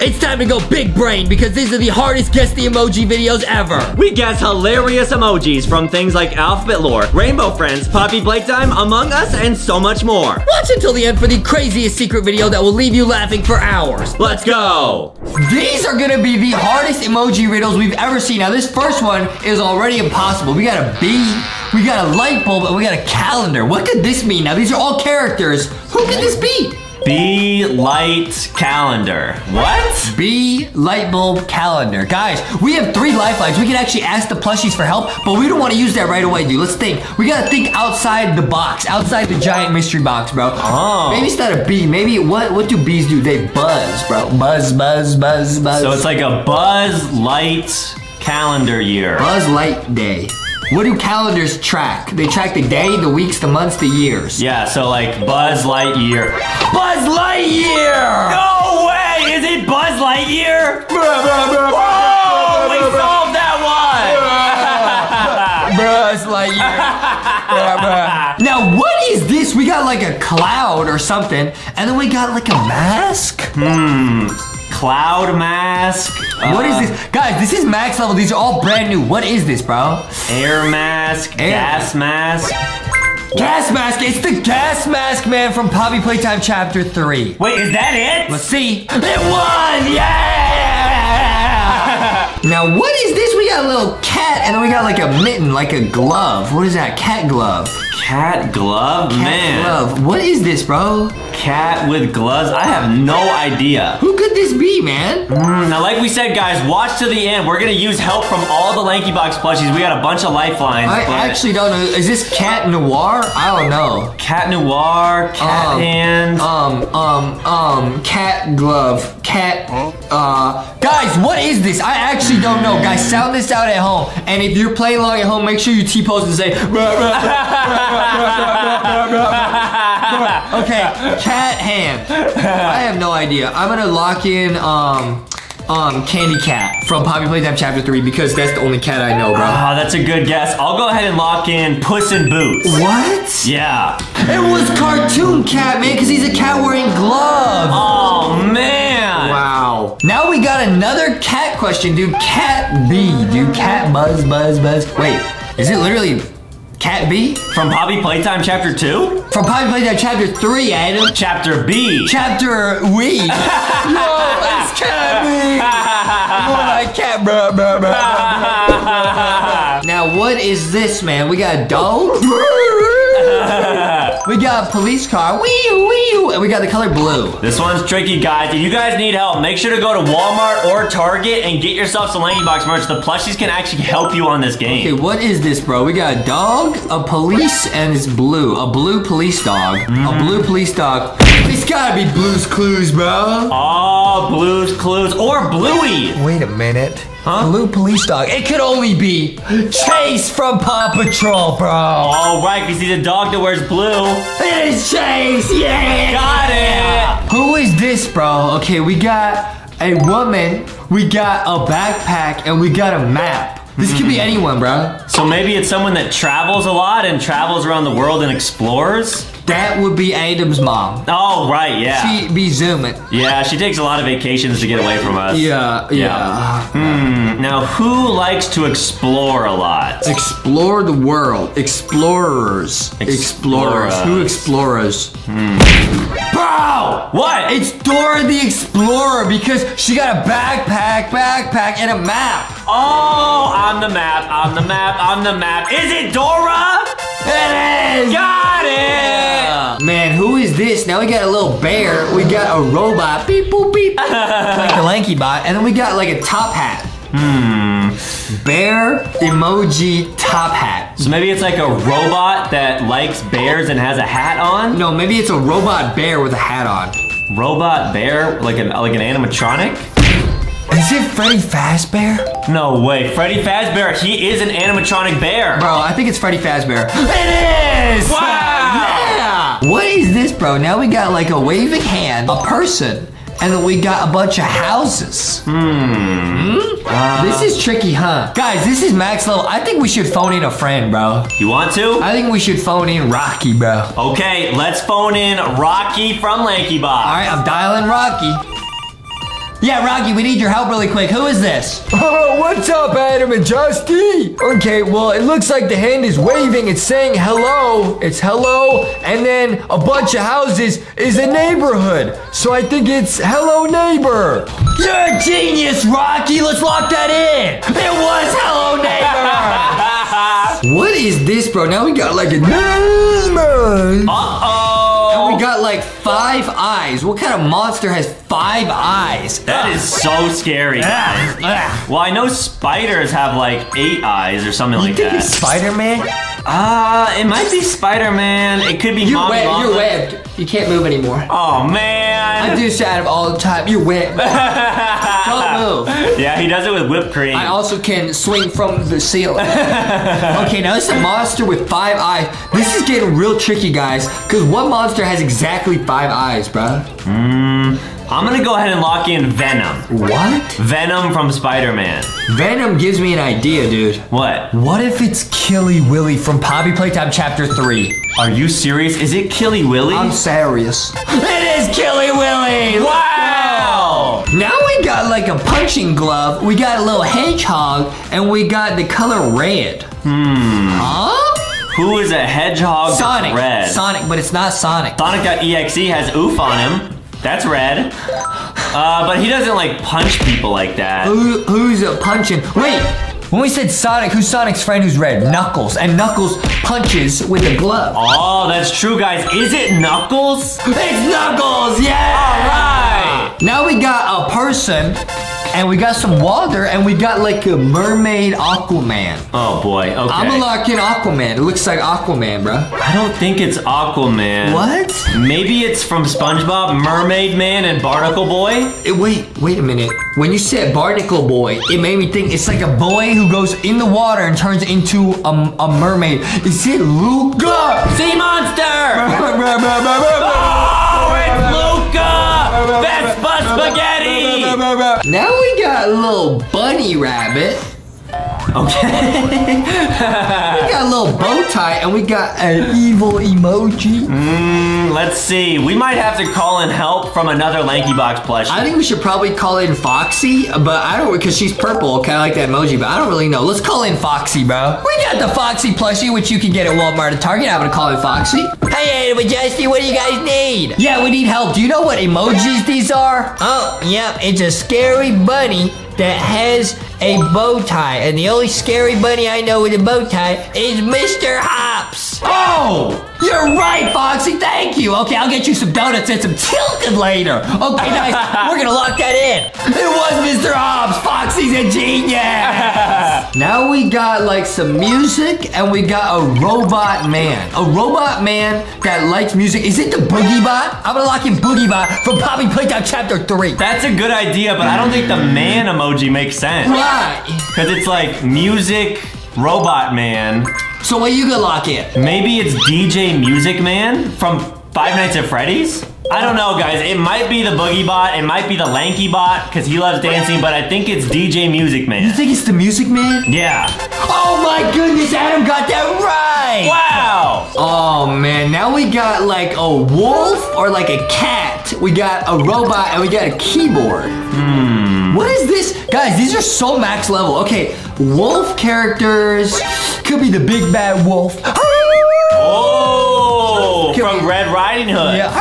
It's time to go big brain because these are the hardest guess the emoji videos ever. We guess hilarious emojis from things like Alphabet Lore, Rainbow Friends, Poppy Playtime, Among Us, and so much more. Watch until the end for the craziest secret video that will leave you laughing for hours. Let's go! These are gonna be the hardest emoji riddles we've ever seen. Now, this first one is already impossible. We got a bee, we got a light bulb, and we got a calendar. What could this mean? Now, these are all characters. Who could this be? Be light calendar. What? B light bulb calendar. Guys, we have three lifelines. We can actually ask the plushies for help, but we don't want to use that right away, dude. Let's think. We gotta think outside the box, outside the giant mystery box, bro. Oh. Maybe it's not a bee. Maybe what what do bees do? They buzz, bro. Buzz, buzz, buzz, buzz. So it's like a Buzz Light calendar year. Buzz Light Day. What do calendars track? They track the day, the weeks, the months, the years. Yeah, so like Buzz Lightyear. Buzz Lightyear! No way! Is it Buzz Lightyear? Whoa! We solved that one! Buzz Lightyear. Now, what is this? We got like a cloud or something, and then we got like a mask. one. Cloud mask. What is uh, this? Guys, this is max level. These are all brand new. What is this, bro? Air mask. Air- Gas mask. Gas mask. It's the gas mask man from Poppy Playtime Chapter 3. Wait, is that it? Let's see. It won! Yeah! now, what is this? We got a little cat, and then we got like a mitten, like a glove. What is that? Cat glove. Cat glove? Cat Man. glove. What is this, bro? Cat with gloves? I have no idea. Who could this be, man? Mm, Now, like we said, guys, watch to the end. We're gonna use help from all the Lanky Box plushies. We got a bunch of lifelines. I actually don't know. Is this Cat Noir? I don't know. Cat Noir, Cat Um, Hand. Um, um, um, cat glove, cat, uh, guys, what is this? I actually don't know. Guys, sound this out at home. And if you're playing along at home, make sure you T-pose and say, "Bruh, bruh, bruh." okay, cat hand. I have no idea. I'm gonna lock in, um, um, Candy Cat from Poppy Playtime Chapter 3 because that's the only cat I know, bro. Oh, that's a good guess. I'll go ahead and lock in Puss in Boots. What? Yeah. It was Cartoon Cat, man, because he's a cat wearing gloves. Oh, man. Wow. Now we got another cat question, dude. Cat B, dude. Cat buzz, buzz, buzz. Wait, is it literally Cat B? From Poppy Playtime Chapter 2? From Poppy Playtime Chapter 3, Adam. Chapter B. Chapter we. Yo, it's Cat B. More like cat, bruh. Now, what is this, man? We got a dog. we got a police car. Wee, wee, and we got the color blue. This one's tricky, guys. If you guys need help, make sure to go to Walmart or Target and get yourself some Lanky Box merch. The plushies can actually help you on this game. Okay, game. what is this, bro? We got a dog, a police, and it's blue. A blue police dog. A mm-hmm. blue police dog. It's gotta be Blue's Clues, bro. Oh, Blues Clues or Bluey. Wait a minute. Huh? Blue police dog. It could only be Chase from Paw Patrol, bro. All right, we see the dog that wears blue. It is Chase, yeah. Got it. Who is this, bro? Okay, we got a woman, we got a backpack, and we got a map. This could be mm-hmm. anyone, bro. So maybe it's someone that travels a lot and travels around the world and explores. That would be Adam's mom. Oh, right, yeah. She be zooming. Yeah, she takes a lot of vacations to get away from us. Yeah, yeah. Hmm. Now, who likes to explore a lot? Explore the world. Explorers. Explorers. Explorers. Who explorers? Bro! What? It's Dora the Explorer because she got a backpack, backpack, and a map. Oh, on the map, on the map, on the map. Is it Dora? It is! Got it! Man, who is this? Now we got a little bear. We got a robot. Beep, boop, beep. like the Lanky Bot. And then we got like a top hat. Hmm. Bear emoji top hat. So maybe it's like a robot that likes bears and has a hat on? No, maybe it's a robot bear with a hat on. Robot bear? Like an like an animatronic? Is it Freddy Fazbear? No way. Freddy Fazbear, he is an animatronic bear. Bro, I think it's Freddy Fazbear. It is! Wow! Yeah! What is this, bro? Now we got like a waving hand, a person, and then we got a bunch of houses. Hmm? this is tricky, huh? Guys, this is max level. I think we should phone in a friend, bro. You want to? I think we should phone in Rocky, bro. Okay, let's phone in Rocky from Lanky Box. All right, I'm dialing Rocky. Yeah, Rocky, we need your help really quick. Who is this? Oh, what's up, Adam and Justy? Okay, well, it looks like the hand is waving. It's saying hello. It's hello. And then a bunch of houses is a neighborhood. So I think it's hello, neighbor. You're a genius, Rocky. Let's lock that in. It was Hello Neighbor. what is this, bro? Now we got like a neighbor. Uh-oh. We got like five eyes. What kind of monster has five eyes? That is so scary, guys. Well, I know spiders have like eight eyes or something You like think that. Spider-Man? Ah, it might be Spider-Man. It could be You're Mommy webbed. You're webbed. You can't move anymore. Oh man. I do to Adam all the time. You're webbed. Don't move. Yeah, he does it with whipped cream. I also can swing from the ceiling. okay, now this is a monster with five eyes. This is getting real tricky, guys. Because what monster has exactly five eyes, bruh? I'm gonna go ahead and lock in Venom. What? Venom from Spider-Man. Venom gives me an idea, dude. What? What if it's Killy Willy from Poppy Playtime Chapter 3? Are you serious? Is it Killy Willy? I'm serious. It is Killy Willy! wow! Now we got like a punching glove, we got a little hedgehog, and we got the color red. Hmm. Huh? Who is a hedgehog Sonic. red? Sonic, but it's not Sonic. Sonic.exe has oof on him. That's red. Uh, but he doesn't like punch people like that. Who, who's a punching? Wait, when we said Sonic, who's Sonic's friend who's red? Knuckles. And Knuckles punches with a glove. Oh, that's true, guys. Is it Knuckles? It's Knuckles, yeah! Alright! Now we got a person, and we got some water, and we got like a mermaid Aquaman. Oh boy, okay. I'm gonna lock in Aquaman. It looks like Aquaman, bro. I don't think it's Aquaman. What? Maybe it's from SpongeBob, Mermaid Man, and Barnacle Boy? Eh, wait, wait a minute. When you said Barnacle Boy, it made me think it's like a boy who goes in the water and turns into a, a mermaid. Is it Luca? Sea Monster! oh, it's Luca! Vespa Spaghetti! Now we got a little bunny rabbit. Okay. We got a little bow tie, and we got an evil emoji. Mm, let's see. We might have to call in help from another Lanky Box plushie. I think we should probably call in Foxy, but I don't because she's purple, kind of like that emoji. But I don't really know. Let's call in Foxy, bro. We got the Foxy plushie, which you can get at Walmart and Target. I'm gonna call in Foxy. Hey, Adam and Justy, what do you guys need? Yeah, we need help. Do you know what emojis these are? Oh, yep, it's a scary bunny that has a bow tie, and the only scary bunny I know with a bow tie is Mr. Hops. Oh, you're right, Foxy. Thank you. Okay, I'll get you some donuts and some tilted later. Okay, nice. We're gonna lock that in. It was Mr. Hops. Foxy's a genius. now we got like some music, and we got a robot man. A robot man that likes music. Is it the Boogie Bot? I'm gonna lock in Boogie Bot from Poppy Playtime Chapter 3. That's a good idea, but I don't think the man emoji makes sense. Right. Because it's like music, robot man. So what you gonna lock in? Maybe it's DJ Music Man from Five Nights at Freddy's? I don't know, guys. It might be the Boogie Bot. It might be the Lanky Bot because he loves dancing, but I think it's DJ Music Man. You think it's the Music Man? Yeah. Oh my goodness, Adam got that right! Wow. Oh man, now we got like a wolf or like a cat. We got a robot and we got a keyboard. Hmm. What is this? Guys, these are so max level. Okay, wolf characters. Could be the big bad wolf. Oh, from Red Riding Hood. Yeah.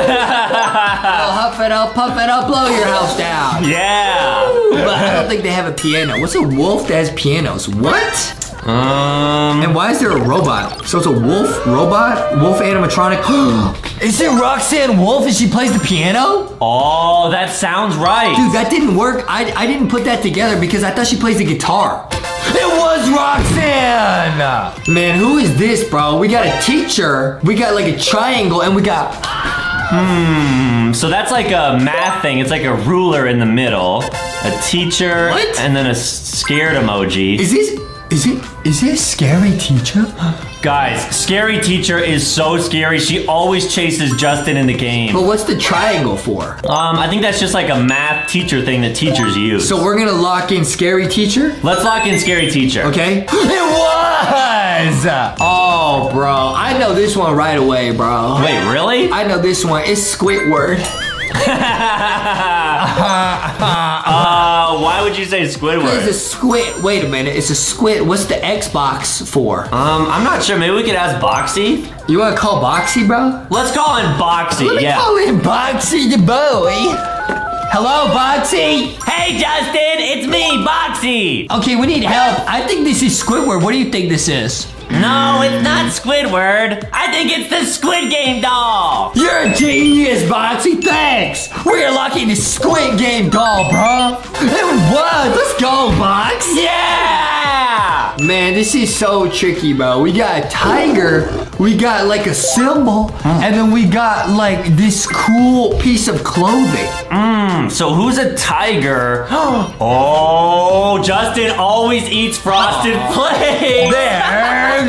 I'll huff it, I'll puff it, I'll blow your house down. Yeah. But I don't think they have a piano. What's a wolf that has pianos? What? Um. And why is there a robot? So it's a wolf robot? Wolf animatronic? is it Roxanne Wolf and she plays the piano? Oh, that sounds right. Dude, that didn't work. I, I didn't put that together because I thought she plays the guitar. It was Roxanne! Man, who is this, bro? We got a teacher, we got like a triangle, and we got. Hmm, so that's like a math thing. It's like a ruler in the middle, a teacher, What? and then a scared emoji. Is this. Is it. Is it a scary teacher? Guys, scary teacher is so scary. She always chases Justin in the game. But what's the triangle for? Um, I think that's just like a math teacher thing that teachers use. So we're gonna lock in scary teacher? let's lock in scary teacher. Okay? It was! Oh, bro. I know this one right away, bro. Wait, really? I know this one. It's Squidward. uh, why would you say Squidward? It's a squid. Wait a minute. It's a squid. What's the Xbox for? Um, I'm not sure. Maybe we could ask Boxy. You want to call Boxy, bro? Let's call him Boxy. Let me yeah. call him Boxy the boy. Hello, Boxy. Hey, Justin, it's me, Boxy. Okay, we need help. I think this is Squidward. What do you think this is? No, it's not Squidward. I think it's the Squid Game doll. You're a genius, Boxy. Thanks. We're unlocking the Squid Game doll, bro. It was. Let's go, Box. Yeah. Man, this is so tricky, bro. We got a tiger, we got like a symbol, and then we got like this cool piece of clothing. Hmm, so who's a tiger? oh, Justin always eats frosted flakes.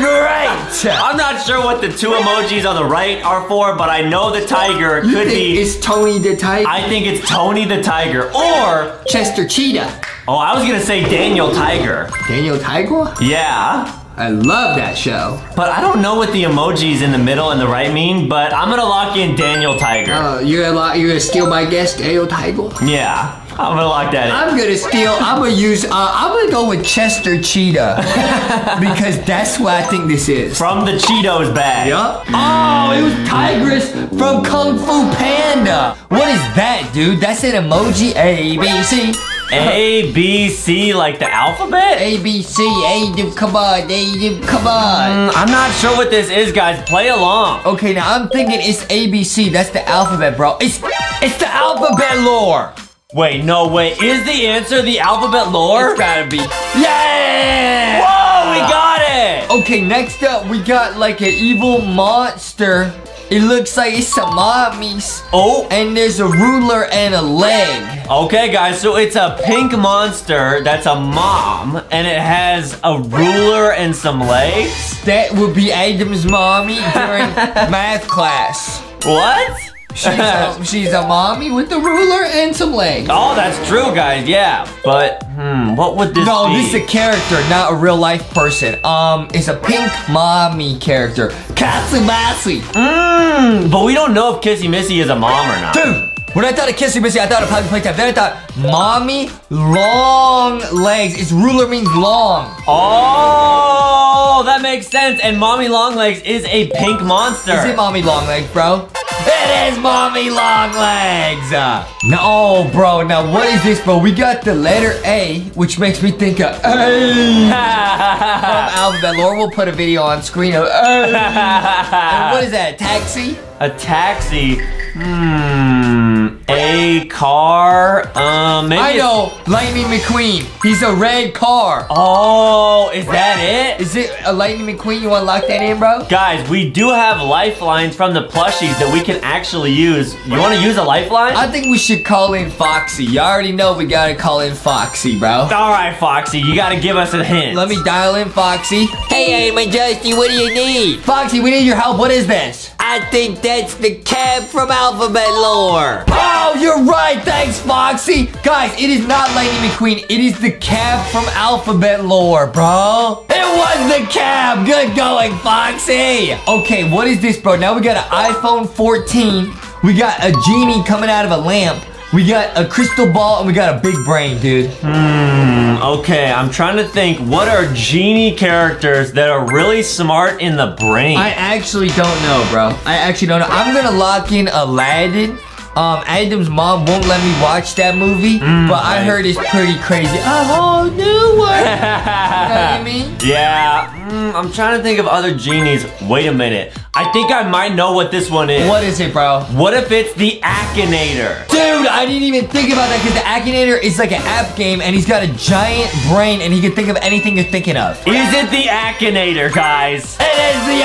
They're great. I'm not sure what the two emojis on the right are for, but I know the tiger You could think be. it's Tony the Tiger? I think it's Tony the Tiger, or Chester Cheetah. oh, I was gonna say Daniel Tiger. Daniel Tiger? Yeah. I love that show. But I don't know what the emojis in the middle and the right mean, but I'm gonna lock in Daniel Tiger. Uh, you're a lot. You're gonna steal my guess, Daniel Tiger. yeah, I'm gonna lock that in. I'm gonna steal. I'm gonna use. Uh, I'm gonna go with Chester Cheetah because that's what I think this is. From the Cheetos bag. Yup. Oh, it was Tigress from Kung Fu Panda. What is that, dude? That's an emoji. A B C. A, B, C, like the alphabet? A B C. A. Come on. A D. Come on. Mm, I'm not sure what this is, guys. Play along. Okay, now I'm thinking it's A B C. That's the alphabet, bro. It's it's the alphabet lore. Wait, no, way. Is the answer the alphabet lore? It's gotta be. Yeah. Whoa, we got it! Okay, next up we got like an evil monster. It looks like it's some mommies. Oh, And there's a ruler and a leg. okay, guys. So it's a pink monster that's a mom, and it has a ruler and some legs. That would be Adam's mommy during math class. What? She's a, she's a mommy with a ruler and some legs. oh, that's true, guys. Yeah, but hmm, what would this be? No, be? this is a character, not a real life person. Um, it's a pink mommy character. Katsubasi. Mmm, but we don't know if Kissy Missy is a mom or not. Dude, when I thought of Kissy Missy, I thought of Poppy Playtime. Then I thought, mommy, long legs. Its ruler means long. Oh, that makes sense. And Mommy Longlegs is a pink monster. Is it mommy long legs, bro? It is mommy long legs. Uh, no, bro. Now what is this, bro? We got the letter A, which makes me think of A. From Alphabet Lore, we'll put a video on screen of A. What is that? Taxi? A taxi. Hmm. A car. Um. Maybe. I know, Lightning McQueen. He's a red car. Oh, is that it? Is it a Lightning McQueen? You want to lock that in, bro? Guys, we do have lifelines from the plushies that we can actually use. You want to use a lifeline? I think we should call in Foxy. You already know we gotta call in Foxy, bro. All right, Foxy, you got to give us a hint. Let me dial in Foxy. Hey, I'm Justy. What do you need? Foxy, we need your help. What is this? I think that's the cab from Alphabet Lore. Oh, you're right. Thanks, Foxy. Guys, it is not Lightning McQueen. It is the cab from Alphabet Lore, bro. It was the cab. Good going, Foxy. Okay, what is this, bro? Now we got an iPhone 14. We got a genie coming out of a lamp. We got a crystal ball and we got a big brain, dude. Hmm, okay, I'm trying to think. What are genie characters that are really smart in the brain? I actually don't know, bro. I actually don't know. I'm gonna lock in Aladdin. Um, Adam's mom won't let me watch that movie, but I heard it's pretty crazy. A whole new world. you know what I mean? yeah, mm, I'm trying to think of other genies. Wait a minute. I think I might know what this one is. What is it, bro? What if it's the Akinator? Dude, I didn't even think about that because the Akinator is like an app game and he's got a giant brain and he can think of anything you're thinking of. Is it the Akinator, guys? It is the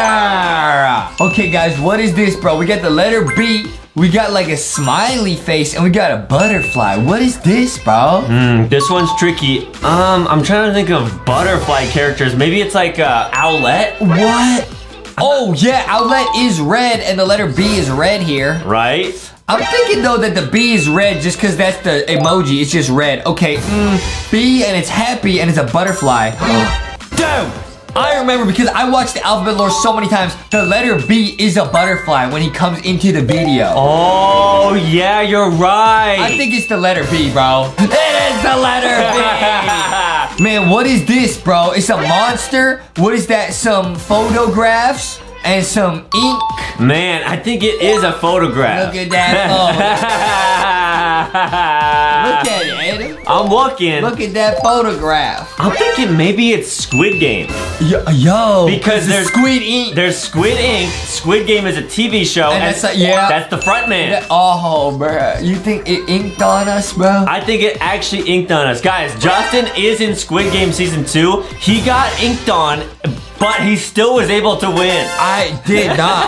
Akinator! Okay, guys, what is this, bro? We got the letter B. We got like a smiley face and we got a butterfly. What is this, bro? Hmm, this one's tricky. Um, I'm trying to think of butterfly characters. Maybe it's like uh, Owlette, What? Oh, yeah, outlet is red and the letter B is red here. right? I'm thinking though that the B is red just because that's the emoji. It's just red. Okay, mm, B and it's happy and it's a butterfly. Dude, I remember because I watched the alphabet lore so many times. The letter B is a butterfly when he comes into the video. Oh, yeah, you're right. I think it's the letter B, bro. It is the letter B. Man, what is this, bro? It's a monster. What is that? Some photographs and some ink. Man, I think it is a photograph. Look at that. I'm looking. Look at that photograph. I'm thinking maybe it's Squid Game. Yo, yo Because there's- squid ink. There's Squid Ink. Squid Game is a TV show. And that's a- yeah. That's the front man. Oh, bro. You think it inked on us, bro? I think it actually inked on us. Guys, Justin is in Squid Game Season 2. He got inked on, but he still was able to win. I did not.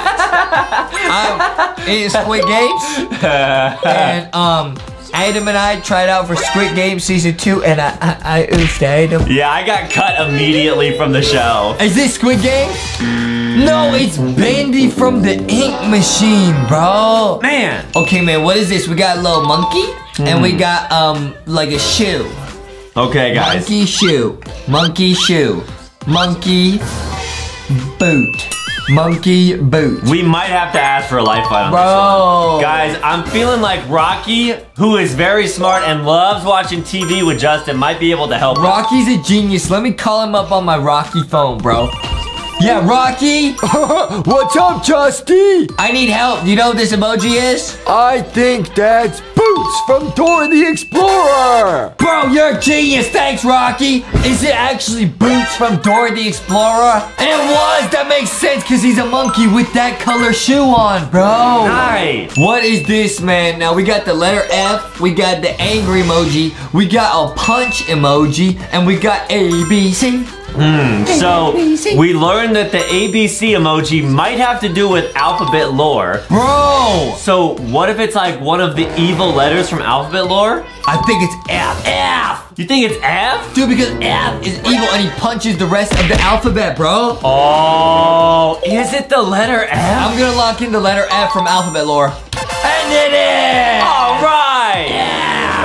I'm in Squid Games, and um, Adam and I tried out for Squid Game season two, and I I, I oofed Adam. Yeah, I got cut immediately from the show. Is this Squid Game? No, it's Bendy from the Ink Machine, bro. Man, Okay, man, what is this? We got a little monkey, and we got um like a shoe. okay, guys. Monkey shoe. Monkey shoe. Monkey boot. Monkey boot. We might have to ask for a lifeline on Bro. this one. Guys, I'm feeling like Rocky, who is very smart and loves watching TV with Justin, might be able to help. us. Rocky's a genius. Let me call him up on my Rocky phone, bro. Yeah, Rocky, What's up, Justy? I need help. You know what this emoji is? I think that's Boots from Dora the Explorer. Bro, you're a genius. Thanks, Rocky. Is it actually Boots from Dora the Explorer? And it was. That makes sense because he's a monkey with that color shoe on, bro. Nice. What is this, man? Now we got the letter F, we got the angry emoji, we got a punch emoji, and we got A, B, C. Hmm, so, we learned that the ABC emoji might have to do with alphabet lore. Bro, So, what if it's like one of the evil letters from alphabet lore? I think it's F. F. You think it's F? Dude, because F is evil and he punches the rest of the alphabet, bro. Oh, is it the letter F? I'm gonna lock in the letter F from alphabet lore. I did it! All right.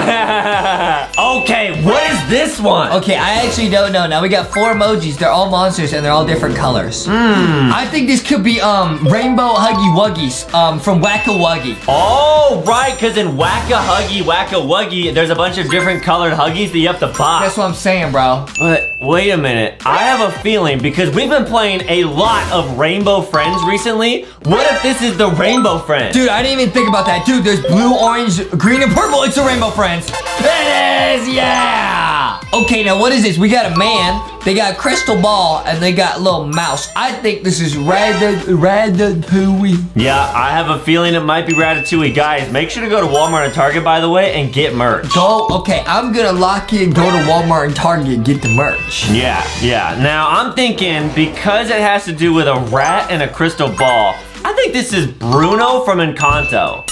okay, what is this one? Okay, I actually don't know. Now we got four emojis. They're all monsters and they're all different colors. Hmm. I think this could be um rainbow huggy wuggies um from Wacka Wuggy. Oh, right, because in Wacka Huggy, Wacka Wuggy, there's a bunch of different colored Huggies that you have to buy. That's what I'm saying, bro. But wait a minute. I have a feeling because we've been playing a lot of Rainbow Friends recently. What if this is the Rainbow Friend? Dude, I didn't even think about that. Dude, there's blue, orange, green, and purple. It's the rainbow, friends. It is, yeah. Ah, okay, now what is this? We got a man. They got a crystal ball, and they got a little mouse. I think this is Ratat- Ratatouille. Yeah, I have a feeling it might be Ratatouille. Guys, make sure to go to Walmart and Target, by the way, and get merch. Go, okay, I'm gonna lock in, go to Walmart and Target and get the merch. Yeah, yeah. Now, I'm thinking because it has to do with a rat and a crystal ball, I think this is Bruno from Encanto.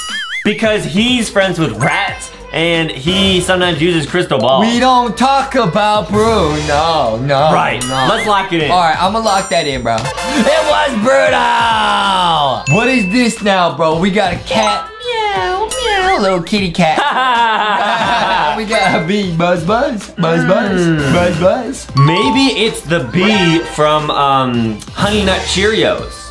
Because he's friends with rats and he sometimes uses crystal balls. We don't talk about Bruno. No, no. Right, No. let's lock it in. All right, I'm gonna lock that in, bro. It was Bruno. What is this now, bro? We got a cat. Meow, meow. Little kitty cat. we got a bee. Buzz, buzz. Buzz, buzz. Hmm. Buzz, buzz. Maybe it's the bee from um, Honey Nut Cheerios.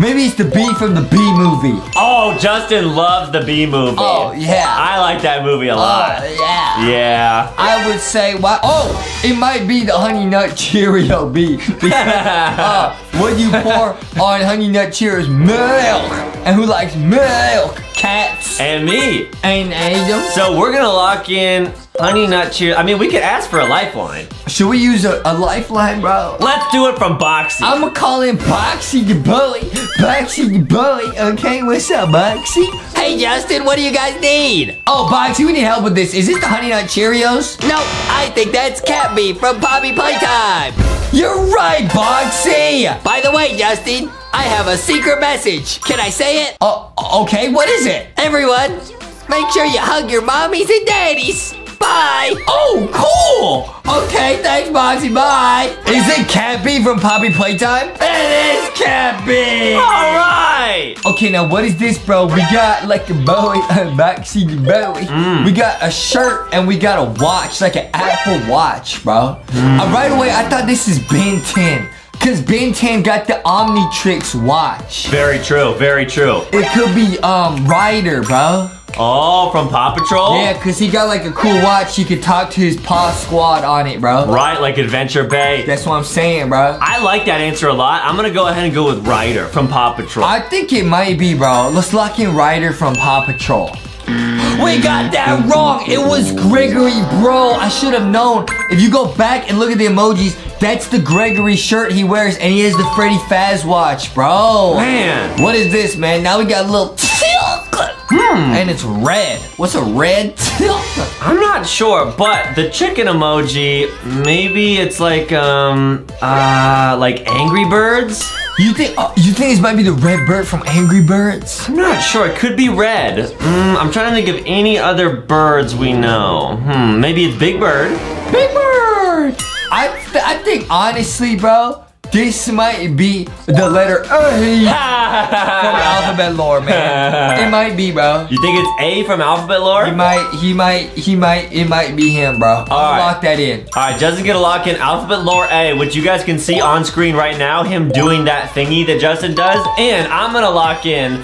Maybe it's the bee from the bee movie. Oh, Justin loves the bee movie. Oh, yeah. I like that movie a lot. Oh, yeah. yeah. I would say, why? Oh, it might be the Honey Nut Cheerio bee. Because uh, when you pour on Honey Nut Cheerios milk, and who likes milk? Cats And me. and Adam. So we're gonna lock in Honey Nut Cheerios. I mean, we could ask for a lifeline. Should we use a, a lifeline, bro? Let's do it from Boxy. I'm gonna call in Boxy the bully. Boxy the bully. Okay, what's up, Boxy? Hey, Justin, what do you guys need? Oh, Boxy, we need help with this. Is this the Honey Nut Cheerios? No, I think that's Cat Bee from Poppy Playtime. You're right, Boxy. By the way, Justin, I have a secret message. Can I say it? Oh, okay, what is it? Everyone, make sure you hug your mommies and daddies. Bye. Oh, cool! Okay, thanks, Boxy. Bye. Is it Cat Bee from Poppy Playtime? It is Cat Bee. All right. Okay, now what is this, bro? We got like a Bowie, Boxy the Bowie. We got a shirt and we got a watch, like an Apple Watch, bro. Uh, right away, I thought this is Ben 10. Cause Because Ben 10 got the Omnitrix watch. Very true, very true. It could be um Ryder, bro. Oh, from Paw Patrol? Yeah, because he got like a cool watch. He could talk to his paw squad on it, bro. Right, like Adventure Bay. That's what I'm saying, bro. I like that answer a lot. I'm gonna go ahead and go with Ryder from Paw Patrol. I think it might be, bro. Let's lock in Ryder from Paw Patrol. We got that wrong. It was Gregory, bro. I should have known. If you go back and look at the emojis, that's the Gregory shirt he wears, and he has the Freddy Faz watch, bro. Man. What is this, man? Now we got a little tilk. And it's red. What's a red tilk? I'm not sure, but the chicken emoji, maybe it's like, um, uh, like Angry Birds? You think uh, you think this might be the red bird from Angry Birds? I'm not sure. It could be red. Mm, I'm trying to think of any other birds we know. Hmm, maybe it's Big Bird. Big Bird. I I think honestly, bro, this might be the letter A from alphabet lore, man. It might be, bro. You think it's A from alphabet lore? He might, he might, he might, it might be him, bro. I'll All right. lock that in. All right, Justin's gonna lock in alphabet lore A, which you guys can see on screen right now, him doing that thingy that Justin does. And I'm gonna lock in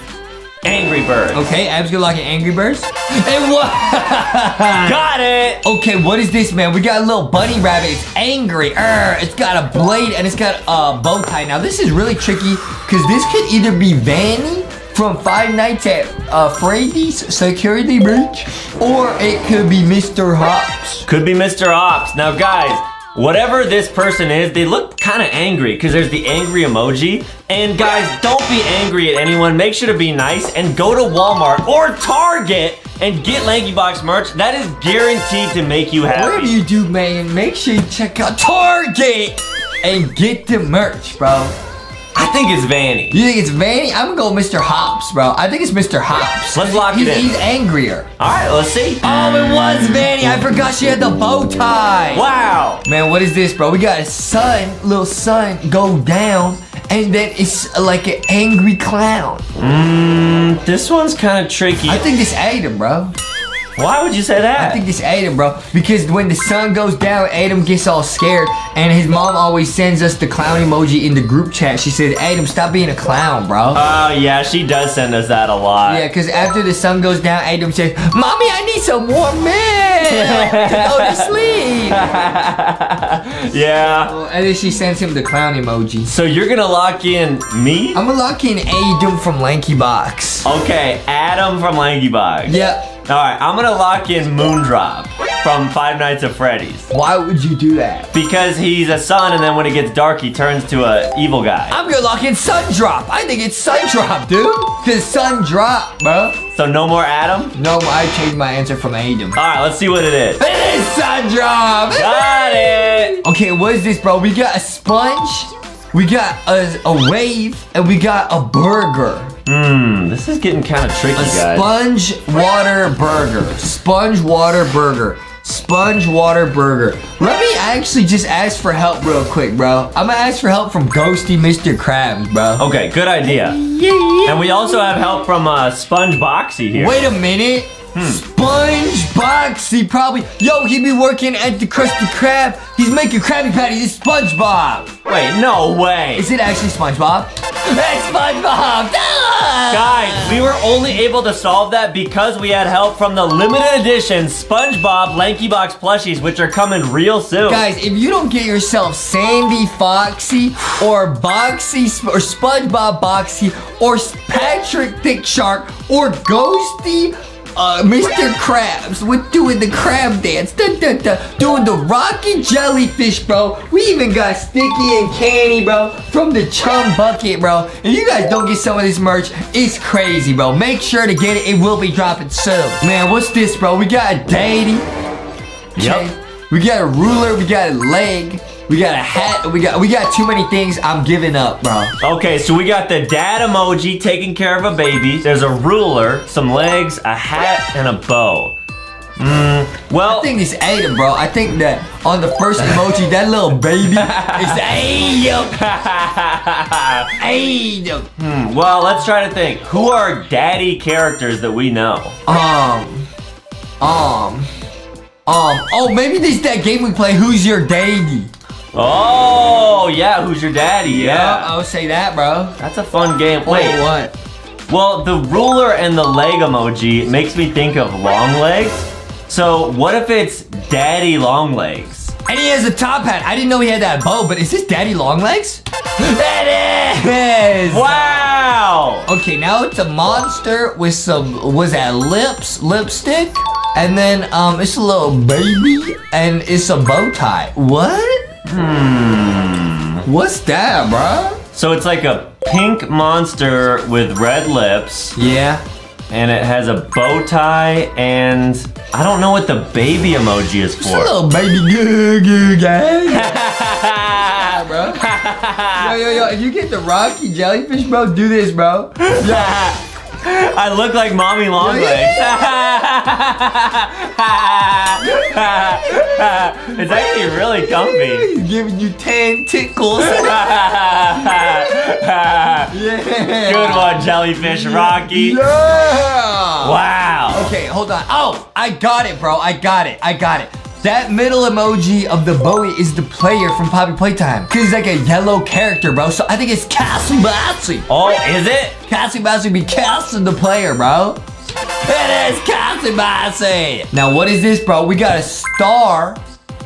Angry Birds. Okay, Ab's gonna lock in Angry Birds. And what? Got it! Okay, what is this, man? We got a little bunny rabbit. It's angry. It's got a blade and it's got a bow tie. Now, this is really tricky because this could either be Vanny from Five Nights at uh, Freddy's Security Breach or it could be Mr. Hops. Could be Mr. Hops. Now, guys, whatever this person is, they look kind of angry because there's the angry emoji. And guys, don't be angry at anyone. Make sure to be nice and go to Walmart or Target and get LankyBox merch. That is guaranteed to make you happy. Whatever you do, man, make sure you check out Target and get the merch, bro. I think it's Vanny. You think it's Vanny? I'm gonna go Mr. Hops, bro. I think it's Mr. Hops. Let's lock it he's, in. He's angrier. All right, let's see. Oh, it was Vanny. I forgot she had the bow tie. Wow. Man, what is this, bro? We got a sun, little sun, go down, and then it's like an angry clown. Mm, this one's kind of tricky. I think this ate him, bro. Why would you say that? I think it's Adam, bro. Because when the sun goes down, Adam gets all scared, and his mom always sends us the clown emoji in the group chat. She said, Adam, stop being a clown, bro. Oh, yeah, she does send us that a lot. Yeah, because after the sun goes down, Adam says, Mommy, I need some warm milk to go to sleep. yeah. And then she sends him the clown emoji. So you're gonna lock in me? I'm gonna lock in Adam from Lanky Box. Okay, Adam from Lanky Box. Yep. All right, I'm gonna lock in Moondrop from Five Nights at Freddy's Why would you do that? because he's a sun, and then when it gets dark, he turns to a evil guy. I'm gonna lock in Sundrop. I think it's Sundrop, dude. Cause Sundrop, bro. So no more Adam. No, I changed my answer from Adam. All right, let's see what it is. It is Sundrop. Got it. Okay, what is this, bro? We got a sponge, we got a, a wave, and we got a burger. Hmm, this is getting kind of tricky, A guys. sponge water burger. Sponge water burger. Sponge water burger. Let me actually just ask for help real quick, bro. I'm gonna ask for help from Ghosty Mr. Krabs, bro. Okay, good idea. And we also have help from uh, Sponge Boxy here. Wait a minute. Sponge he probably. Yo, he be working at the Krusty Krab. He's making Krabby Patties. It's SpongeBob. Wait, no way. Is it actually SpongeBob? It's SpongeBob. Ah! Guys, we were only able to solve that because we had help from the limited edition SpongeBob Lanky Box plushies, which are coming real soon. Guys, if you don't get yourself Sandy Foxy or Boxy or SpongeBob Boxy or Patrick Thick Shark or Ghosty uh, Mr. Krabs with doing the crab dance, dun, dun, dun, doing the rocket jellyfish, bro. We even got Sticky and Candy, bro, from the Chum Bucket, bro. If you guys don't get some of this merch, it's crazy, bro. Make sure to get it. It will be dropping soon. Man, what's this, bro? We got a deity. Yep. Okay. We got a ruler, we got a leg, we got a hat, we got we got too many things. I'm giving up, bro. Okay, so we got the dad emoji taking care of a baby. There's a ruler, some legs, a hat, and a bow. Mm, well, I think it's Adam, bro. I think that on the first emoji, that little baby is Adam. Adam. well, let's try to think. Who are daddy characters that we know? Um, um, um. Oh, maybe this that game we play. Who's your daddy? Oh, yeah, who's your daddy? Yeah. I would say that, bro. That's a fun game. Wait, Wait, what? Well, the ruler and the leg emoji makes me think of long legs. So what if it's daddy long legs? And he has a top hat. I didn't know he had that bow, but is this Daddy Longlegs? That is! Wow! Okay, now it's a monster with some, was that lips, lipstick? And then um, it's a little baby and it's a bow tie. What? Hmm. What's that, bro? So it's like a pink monster with red lips Yeah. and it has a bow tie and I don't know what the baby emoji is It's a for. little baby goo goo guy. bro. Yo, yo, yo, if you get the Rocky jellyfish, bro, do this, bro. I look like mommy long legs. it's actually really comfy. He's giving you 10 tickles. yeah. Good one, jellyfish Rocky. Yeah. Wow. Okay, hold on. Oh, I got it, bro. I got it. I got it. That middle emoji of the Bowie is the player from Poppy Playtime. Cause he's like a yellow character, bro. So I think it's Cassie Bassy. Oh, is it? Cassie Bassy be casting the player, bro. It is Cassie Bassy. Now what is this, bro? We got a star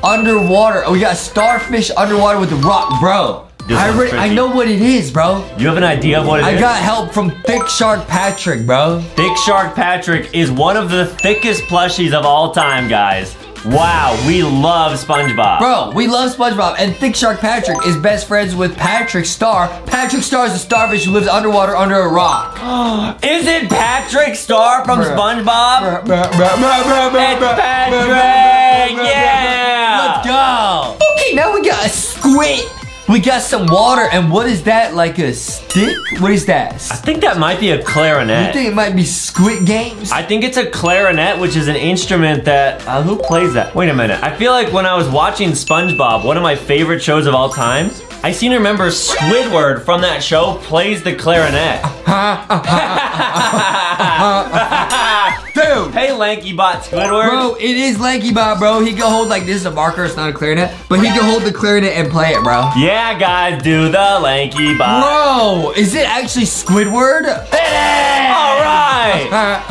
underwater. Oh, we got a starfish underwater with a rock, bro. I, already, I know what it is, bro. You have an idea of what it is? I got help from Thick Shark Patrick, bro. Thick Shark Patrick is one of the thickest plushies of all time, guys. Wow, we love SpongeBob. Bro, we love SpongeBob, and Thick Shark Patrick is best friends with Patrick Star. Patrick Star is a starfish who lives underwater under a rock. Is it Patrick Star from Bruh. SpongeBob? It's It's Patrick! Yeah! Let's go! Okay, now we got a squid. We got some water, and what is that? Like a stick? What is that? I think that might be a clarinet. You think it might be Squid Games? I think it's a clarinet, which is an instrument that. Uh, who plays that? Wait a minute. I feel like when I was watching SpongeBob, one of my favorite shows of all time, I seem to remember Squidward from that show plays the clarinet. Dude! hey, Lanky Bot Squidward. Bro, it is Lanky Bot, bro. He can hold like this is a marker, it's not a clarinet, but he can hold the clarinet and play it, bro. Yeah, guys, do the Lanky Bot. Bro, is it actually Squidward? All right.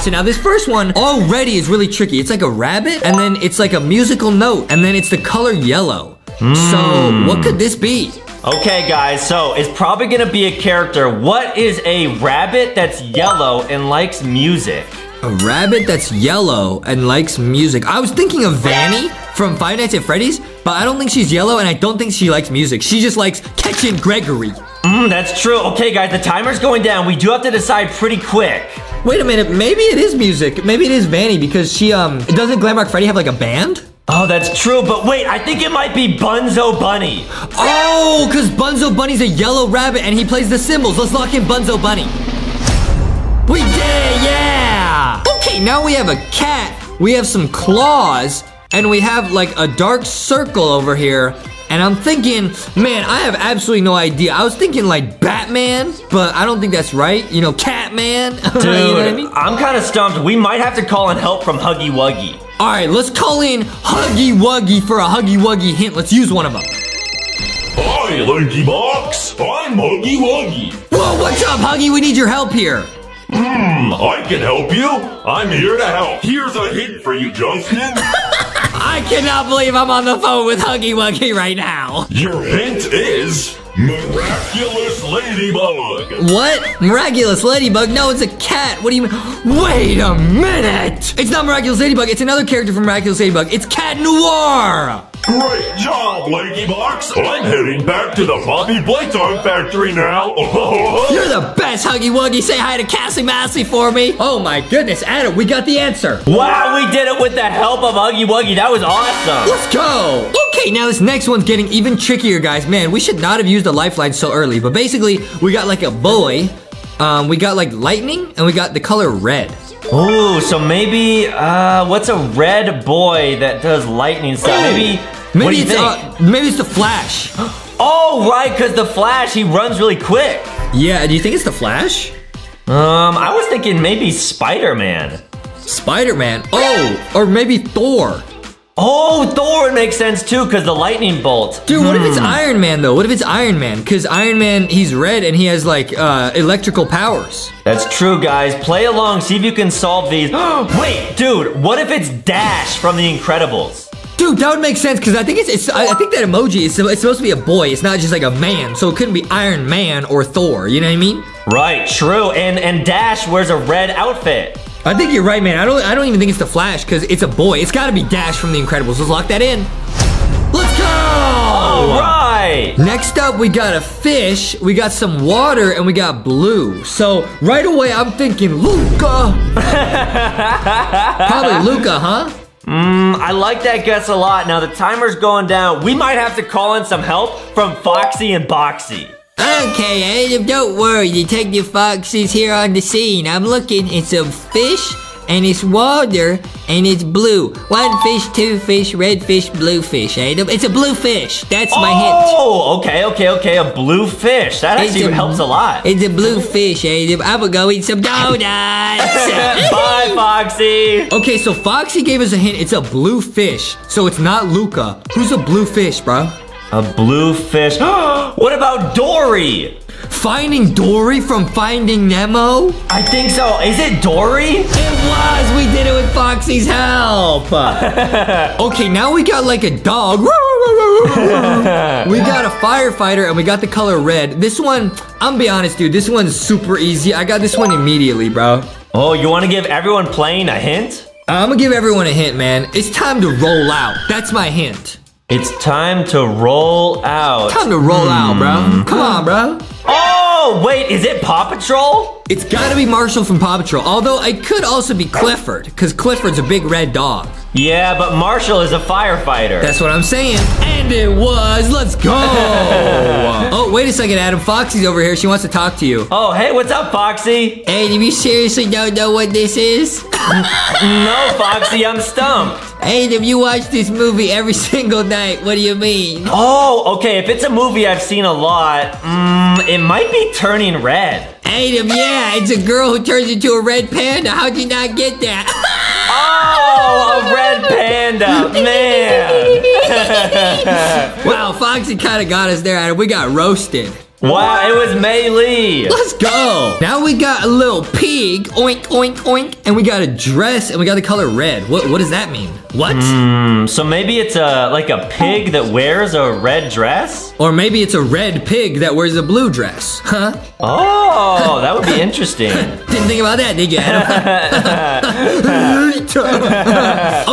So now this first one already is really tricky. It's like a rabbit, and then it's like a musical note, and then it's the color yellow. So what could this be? Okay, guys, so it's probably gonna be a character. What is a rabbit that's yellow and likes music? A rabbit that's yellow and likes music. I was thinking of Vanny from Five Nights at Freddy's, but I don't think she's yellow, and I don't think she likes music. She just likes catching Gregory. Mm, that's true. Okay, guys, the timer's going down. We do have to decide pretty quick. Wait a minute, maybe it is music. Maybe it is Vanny because she um doesn't Glamrock Freddy have like a band? Oh, that's true, but wait, I think it might be Bunzo Bunny. Oh, because Bunzo Bunny's a yellow rabbit and he plays the cymbals. Let's lock in Bunzo Bunny. We did yeah! Okay, now we have a cat, we have some claws, and we have like a dark circle over here. And I'm thinking, man, I have absolutely no idea. I was thinking like Batman, but I don't think that's right. You know, Catman. Dude, you know what I mean? I'm kind of stumped. We might have to call in help from Huggy Wuggy. All right, let's call in Huggy Wuggy for a Huggy Wuggy hint. Let's use one of them. Hi, Lanky Box. I'm Huggy Wuggy. Whoa, what's up, Huggy? We need your help here. Hmm, I can help you. I'm here to help. Here's a hint for you, Justin. I cannot believe I'm on the phone with Huggy Wuggy right now. Your hint is Miraculous Ladybug. What? Miraculous Ladybug? No, it's a cat. What do you mean? Wait a minute! It's not Miraculous Ladybug, it's another character from Miraculous Ladybug. It's Cat Noir! Great job, Lanky Box. I'm heading back to the Poppy Playtime Factory now. You're the best, Huggy Wuggy. Say hi to Cassie Massey for me. Oh my goodness, Adam, we got the answer. Wow, we did it with the help of Huggy Wuggy. That was awesome. Let's go! Okay, now this next one's getting even trickier, guys. Man, we should not have used the lifeline so early, but basically, we got like a boy, um, we got like lightning, and we got the color red. Ooh, so maybe, uh, what's a red boy that does lightning stuff? Maybe, Maybe what do you it's uh, maybe it's the Flash. oh, right, because the Flash, he runs really quick. yeah, do you think it's the Flash? Um, I was thinking maybe Spider-Man. Spider-Man. Oh, or maybe Thor. Oh, Thor would make sense too, because the lightning bolt. Dude, what if Hmm. it's Iron Man though? What if it's Iron Man? Because Iron Man, he's red and he has like uh, electrical powers. That's true, guys. Play along, see if you can solve these. Wait, dude, what if it's Dash from The Incredibles? Dude, that would make sense because I think it's, it's I I think that emoji is it's supposed to be a boy. It's not just like a man, so it couldn't be Iron Man or Thor. You know what I mean? Right, true. And and Dash wears a red outfit. I think you're right, man. I don't I don't even think it's the Flash because it's a boy. It's got to be Dash from The Incredibles. Let's lock that in. Let's go. All right. Next up, we got a fish, we got some water, and we got blue. So right away, I'm thinking Luca. Probably Luca, huh? Mmm, I like that guess a lot. Now the timer's going down. We might have to call in some help from Foxy and Boxy. Okay, Adam, don't worry. Detective Fox is here on the scene. I'm looking. It's a fish, and it's water, and it's blue. One fish, two fish, red fish, blue fish, Adam. It's a blue fish. That's my hint. Oh, okay, okay, okay. A blue fish. That It's actually a- helps a lot. It's a blue fish, Adam. I'm gonna go eat some donuts. Bye, Foxy. Okay, so Foxy gave us a hint. It's a blue fish, so it's not Luca. Who's a blue fish, bro? A blue fish. what about Dory? Finding Dory from Finding Nemo? I think so. Is it Dory? It was. We did it with Foxy's help. okay, now we got like a dog. we got a firefighter and we got the color red. This one, I'm gonna be honest, dude. This one's super easy. I got this one immediately, bro. Oh, you want to give everyone playing a hint? I'm gonna give everyone a hint, man. It's time to roll out. That's my hint. It's time to roll out. Time to roll out, bro. Hmm. Come on, bro. Oh, wait, is it Paw Patrol? It's gotta be Marshall from Paw Patrol. Although it could also be Clifford, because Clifford's a big red dog. Yeah, but Marshall is a firefighter. That's what I'm saying. And it was. Let's go. oh, wait a second, Adam. Foxy's over here. She wants to talk to you. oh, hey, what's up, Foxy? Hey, do you seriously don't know what this is? No, Foxy, I'm stumped. Adam, you watch this movie every single night. What do you mean? Oh, okay, if it's a movie I've seen a lot, mm, it might be Turning Red. Adam, yeah, it's a girl who turns into a red panda. How'd you not get that? Oh, a red panda, man. Wow, Foxy kind of got us there, Adam. We got roasted. Wow, it was Mei Lee. Let's go. Now we got a little pig. Oink, oink, oink. And we got a dress and we got the color red. What, what does that mean? What? Hmm, so maybe it's a like a pig that wears a red dress? Or maybe it's a red pig that wears a blue dress. Huh? Oh, that would be interesting. Didn't think about that, did you, Adam?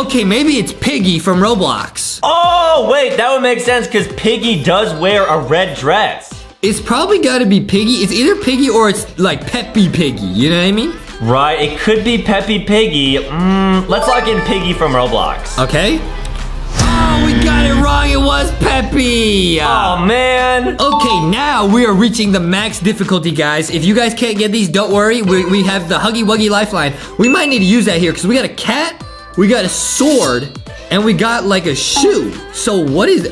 okay, maybe it's Piggy from Roblox. Oh, wait, that would make sense because Piggy does wear a red dress. It's probably got to be Piggy. It's either Piggy or it's like Peppa Piggy. You know what I mean? Right, it could be Peppa Piggy. Mm, let's lock in Piggy from Roblox. Okay. Oh, we got it wrong. It was Peppa. Oh, man. Okay, now we are reaching the max difficulty, guys. If you guys can't get these, don't worry. We, we have the Huggy Wuggy Lifeline. We might need to use that here because we got a cat, we got a sword, and we got like a shoe. So what is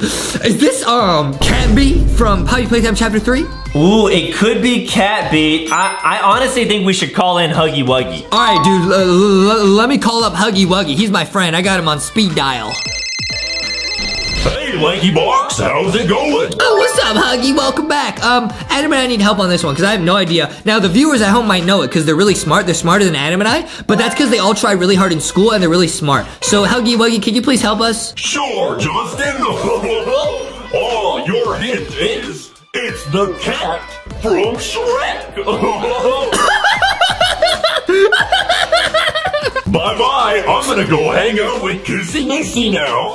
is this um Cat-Bee from Poppy Playtime Chapter 3? Ooh, it could be Cat Beat. I, I honestly think we should call in Huggy Wuggy. All right, dude, let me call up Huggy Wuggy. He's my friend. I got him on speed dial. Hey, Lanky Box, how's it going? Oh, what's up, Huggy? Welcome back. Um, Adam and I need help on this one because I have no idea. Now, the viewers at home might know it because they're really smart. They're smarter than Adam and I, but that's because they all try really hard in school and they're really smart. So, Huggy Wuggy, can you please help us? Sure, Justin. oh, your hint is it's the cat from Shrek. bye bye. I'm gonna go hang out with Kissy Missy now.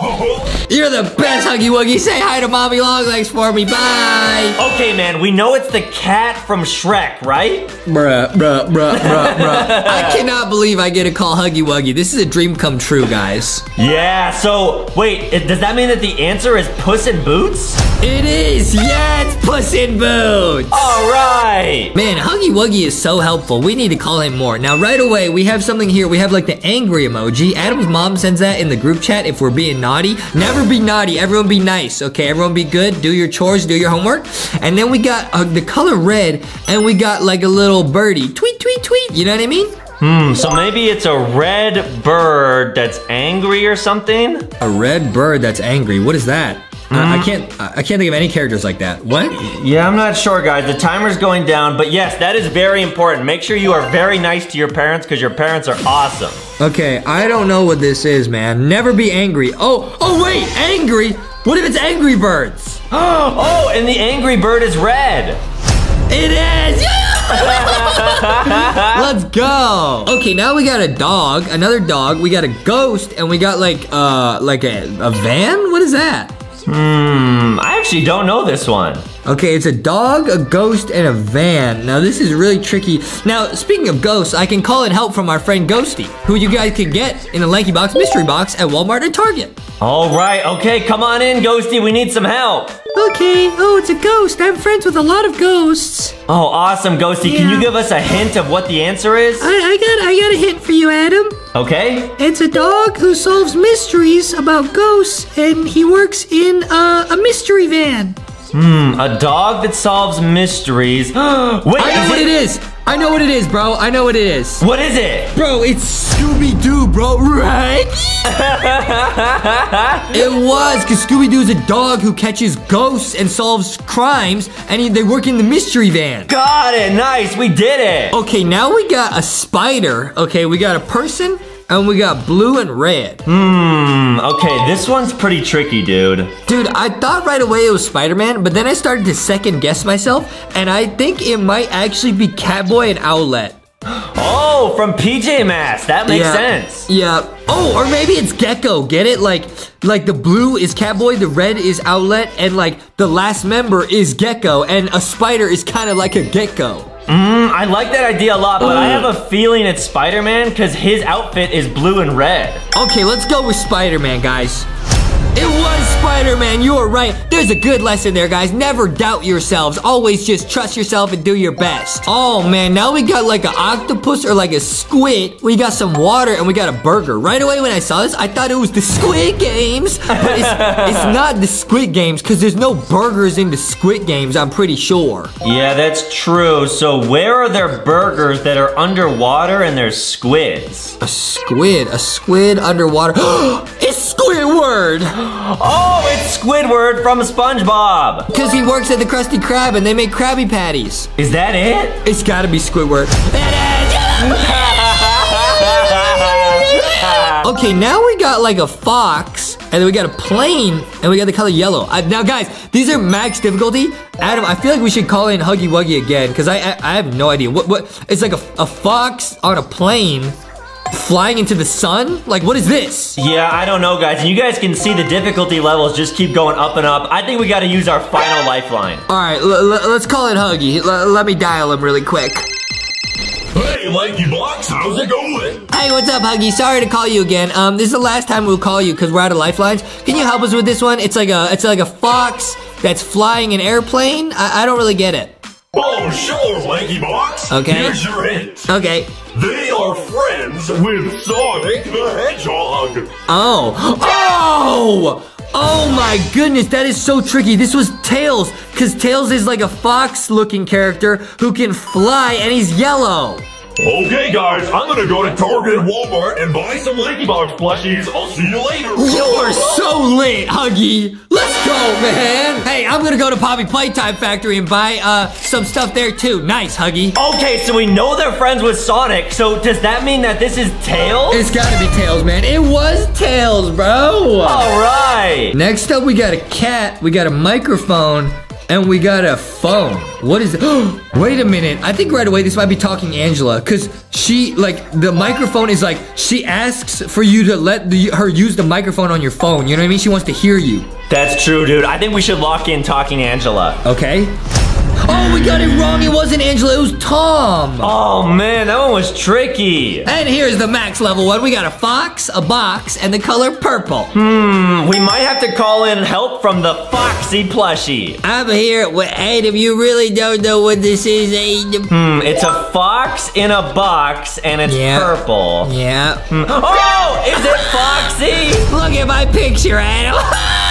You're the best, Huggy Wuggy. Say hi to Mommy Longlegs for me. Bye. Okay, man, we know it's the cat from Shrek, right? Bruh, bruh, bruh, bruh, bruh. I cannot believe I get to call Huggy Wuggy. This is a dream come true, guys. Yeah, so wait, does that mean that the answer is Puss in Boots? It is. Yeah, it's Puss in Boots. All right. Man, Huggy Wuggy is so helpful. We need to call him more. Now, right away, we have something here. We have like the angry emoji. Adam's mom sends that in the group chat if we're being naughty. Never be naughty. Everyone be nice. Okay, everyone be good. Do your chores. Do your homework. And then we got uh, the color red, and we got like a little birdie. Tweet, tweet, tweet. You know what I mean? Hmm, so maybe it's a red bird that's angry or something? A red bird that's angry. What is that? I, I can't. I can't think of any characters like that. What? Yeah, I'm not sure, guys. The timer's going down, but yes, that is very important. Make sure you are very nice to your parents because your parents are awesome. Okay, I don't know what this is, man. Never be angry. Oh, oh wait, angry. What if it's Angry Birds? Oh, and the angry bird is red. It is. Let's go. Okay, now we got a dog, another dog. We got a ghost, and we got like uh like a, a van. What is that? Hmm, I actually don't know this one. Okay, it's a dog, a ghost, and a van. Now, this is really tricky. Now, speaking of ghosts, I can call in help from our friend Ghosty, who you guys can get in the Lanky Box mystery box at Walmart and Target. All right, okay, come on in, Ghosty. We need some help. Okay, oh, it's a ghost. I'm friends with a lot of ghosts. Oh, awesome, Ghosty. Can you give us a hint of what the answer is? I, I got I got a hint for you, Adam. Okay. It's a dog who solves mysteries about ghosts, and he works in uh, a mystery van. Hmm, a dog that solves mysteries. Wait, I know what it is. I know what it is, bro. I know what it is. What is it? Bro, it's Scooby Doo, bro. Right? it was, because Scooby Doo is a dog who catches ghosts and solves crimes, and he, they work in the mystery van. Got it. Nice. We did it. Okay, now we got a spider. Okay, we got a person, and we got blue and red. Hmm. Okay, this one's pretty tricky, dude. Dude, I thought right away it was Spider-Man, but then I started to second guess myself, and I think it might actually be Catboy and Owlette. Oh, from PJ Masks. That makes yeah. sense. Yeah. Oh, or maybe it's Gecko. Get it? Like, like the blue is Catboy, the red is Owlette, and like the last member is Gecko, and a spider is kind of like a gecko. Mm, I like that idea a lot, but I have a feeling it's Spider-Man because his outfit is blue and red. Okay, let's go with Spider-Man, guys. It was Spider-Man, you were right. There's a good lesson there, guys. Never doubt yourselves. Always just trust yourself and do your best. Oh, man, now we got like an octopus or like a squid. We got some water and we got a burger. Right away when I saw this, I thought it was the Squid Games. But it's, it's not the Squid Games because there's no burgers in the Squid Games, I'm pretty sure. Yeah, that's true. So where are there burgers that are underwater and there's squids? A squid, a squid underwater. it's Squidward! Oh, it's Squidward from SpongeBob. Because he works at the Krusty Krab and they make Krabby Patties. Is that it? It's gotta be Squidward. Okay, now we got like a fox, and then we got a plane, and we got the color yellow. Uh, now, guys, these are max difficulty. Adam, I feel like we should call in Huggy Wuggy again, because I, I I have no idea. What what? It's like a, a fox on a plane flying into the sun? Like, what is this? Yeah, I don't know, guys. And you guys can see the difficulty levels just keep going up and up. I think we got to use our final lifeline. All right, l- l- let's call it Huggy. L- let me dial him really quick. Hey, Lanky Box, how's it going? Hey, what's up, Huggy? Sorry to call you again. Um, this is the last time we'll call you because we're out of lifelines. Can you help us with this one? It's like a, it's like a fox that's flying an airplane. I, I don't really get it. Oh, sure, Lanky Box. Okay. Here's your hint. Okay. They are friends with Sonic the Hedgehog. Oh. Oh! Oh my goodness, that is so tricky. This was Tails, because Tails is like a fox-looking character who can fly, and he's yellow. Okay, guys, I'm gonna go to Target and Walmart and buy some Lanky plushies. I'll see you later. You're so lit, Huggy. Let's go, man. Hey, I'm gonna go to Poppy Playtime Factory and buy uh some stuff there too. Nice, Huggy. Okay, so we know they're friends with Sonic. So does that mean that this is Tails? It's gotta be Tails, man. It was Tails, bro. All right. Next up, we got a cat, we got a microphone, and we got a phone. What is it? Wait a minute. I think right away this might be Talking Angela, because she, like, the microphone is like, she asks for you to let the, her use the microphone on your phone. You know what I mean? She wants to hear you. That's true, dude. I think we should lock in Talking Angela. Okay? Oh, we got it wrong. It wasn't Angela, it was Tom. Oh, man, that one was tricky. And here's the max level one. We got a fox, a box, and the color purple. Hmm, we might have to call in help from the Foxy plushie. I'm here with Adam. You really don't know what this is, Adam. Hmm, it's a fox in a box and it's Yeah. purple. Yeah. Hmm. Oh, is it Foxy? Look at my picture, Adam.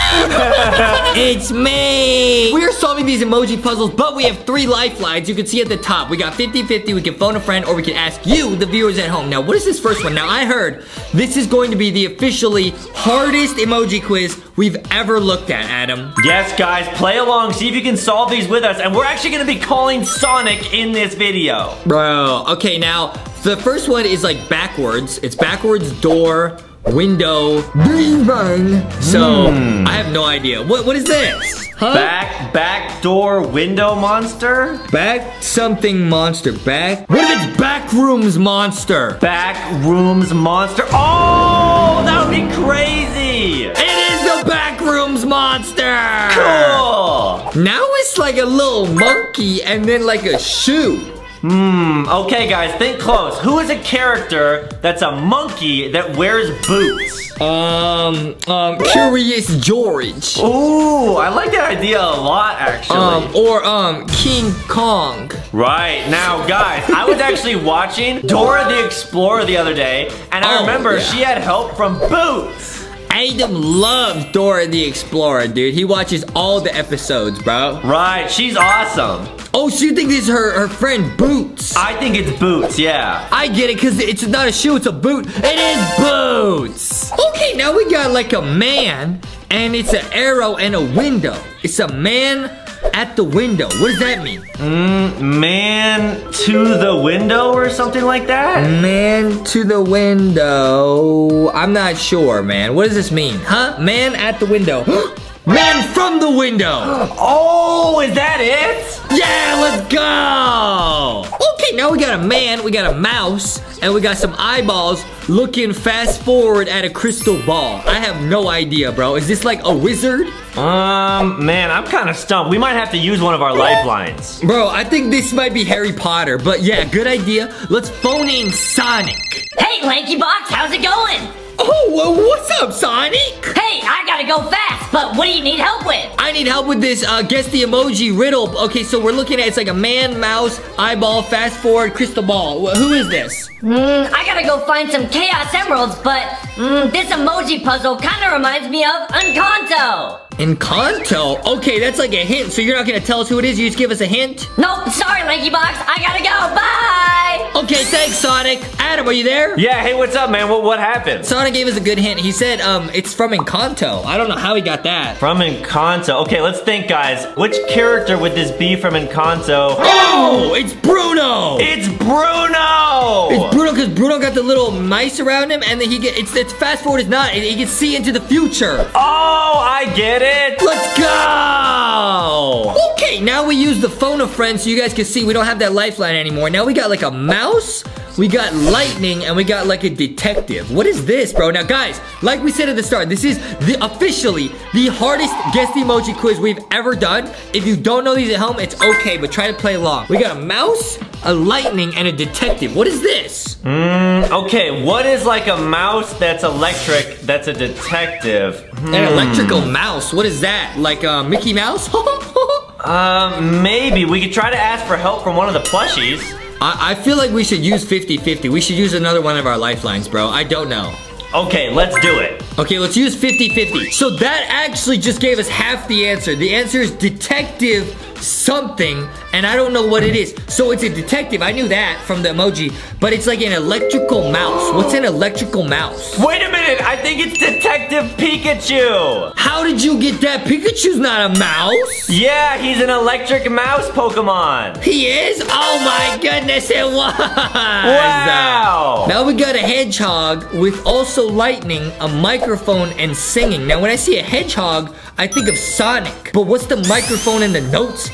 It's me. We are solving these emoji puzzles, but we have three lifelines. You can see at the top. We got 50-50. We can phone a friend, or we can ask you, the viewers at home. Now, what is this first one? Now, I heard this is going to be the officially hardest emoji quiz we've ever looked at, Adam. Yes, guys, play along. See if you can solve these with us. And we're actually going to be calling Sonic in this video. Bro, okay, now, the first one is like backwards. It's backwards door, window, bing bang. So, hmm. I have no idea. What What is this? Huh? Back, back door window monster? Back something monster. Back. What if it's back rooms monster? Back rooms monster. Oh, that would be crazy. It is the back rooms monster. Cool. Now it's like a little monkey and then like a shoe. Hmm, okay, guys, think close. Who is a character that's a monkey that wears boots? Um, um, Curious George. Ooh, I like that idea a lot, actually. Um, or um, King Kong. Right, now guys, I was actually watching Dora the Explorer the other day, and I Oh, remember yeah. she had help from Boots. Adam loves Dora the Explorer, dude. He watches all the episodes, bro. Right, she's awesome. Oh, so you think this is her, her friend Boots? I think it's Boots, yeah. I get it, because it's not a shoe, it's a boot. It is boots. Okay, now we got like a man, and it's an arrow and a window. It's a man at the window. What does that mean? Mm, man to the window or something like that? Man to the window. I'm not sure, man. What does this mean? Huh? Man at the window. man from the window. Oh, is that it? Yeah, let's go! Okay, now we got a man, we got a mouse, and we got some eyeballs looking fast forward at a crystal ball. I have no idea, bro. Is this like a wizard? Um, man, I'm kind of stumped. We might have to use one of our lifelines. Bro, I think this might be Harry Potter, but yeah, good idea. Let's phone in Sonic. Hey, Lanky Box, how's it going? Oh, well, what's up, Sonic? Hey, I gotta go fast, but what do you need help with? I need help with this, uh, guess the emoji riddle. Okay, so we're looking at, it's like a man, mouse, eyeball, fast forward, crystal ball. Who is this? Mm, I gotta go find some Chaos Emeralds, but mm, this emoji puzzle kinda reminds me of Encanto. Encanto? Okay, that's like a hint, so you're not gonna tell us who it is, you just give us a hint? Nope, sorry, Lanky Box, I gotta go, bye! Okay, thanks, Sonic. Adam, are you there? Yeah, hey, what's up, man? What, what happened? Sonic gave us a good hint. He said, um, it's from Encanto. I don't know how he got that. From Encanto. Okay, let's think, guys. Which character would this be from Encanto? Oh, it's Bruno! It's Bruno! It's Bruno because Bruno got the little mice around him, and then he get it's it's fast forward is not. He can see into the future. oh, I get it. Let's go! Okay, now we use the phone of friends so you guys can see we don't have that lifeline anymore. Now we got like a mouse, we got lightning, and we got like a detective. What is this, bro? Now, guys, like we said at the start, this is the officially the hardest guess the emoji quiz we've ever done. If you don't know these at home, it's okay, but try to play along. We got a mouse, a lightning, and a detective. What is this? Mm, okay, what is like a mouse that's electric that's a detective? An electrical mouse. What is that? Like uh, Mickey Mouse? Um, maybe. We could try to ask for help from one of the plushies. I, I feel like we should use 50-50. We should use another one of our lifelines, bro. I don't know. Okay, let's do it. Okay, let's use 50-50. So that actually just gave us half the answer. The answer is detective something, and I don't know what it is. So it's a detective. I knew that from the emoji, but it's like an electrical mouse. What's an electrical mouse? Wait a minute, I think it's Detective Pikachu. How did you get that? Pikachu's not a mouse. Yeah, he's an electric mouse Pokemon. He is? Oh my goodness, it was! Wow. Now we got a hedgehog with also lightning, a microphone, and singing. Now when I see a hedgehog, I think of Sonic. But what's the microphone and the notes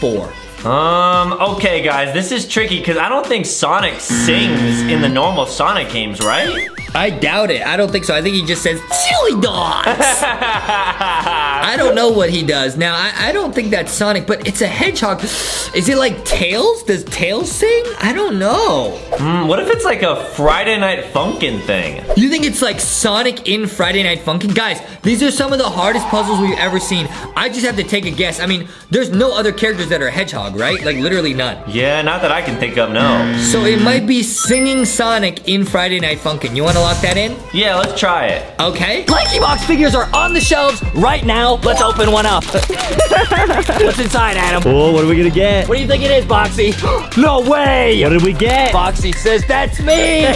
Um, okay guys, this is tricky because I don't think Sonic sings in the normal Sonic games, right? I doubt it. I don't think so. I think he just says, silly dogs! I don't know what he does. Now, I, I don't think that's Sonic, but it's a hedgehog. Is it like Tails? Does Tails sing? I don't know. Hmm, what if it's like a Friday Night Funkin' thing? You think it's like Sonic in Friday Night Funkin'? Guys, these are some of the hardest puzzles we've ever seen. I just have to take a guess. I mean, there's no other characters that are hedgehog, right? Like literally none. Yeah, not that I can think of, no. So it might be singing Sonic in Friday Night Funkin'. You wanna lock that in? Yeah, let's try it. Okay. Lanky Box figures are on the shelves right now. Let's open one up. What's inside, Adam? Oh, what are we gonna get? What do you think it is, Boxy? No way! What did we get? Boxy says that's me.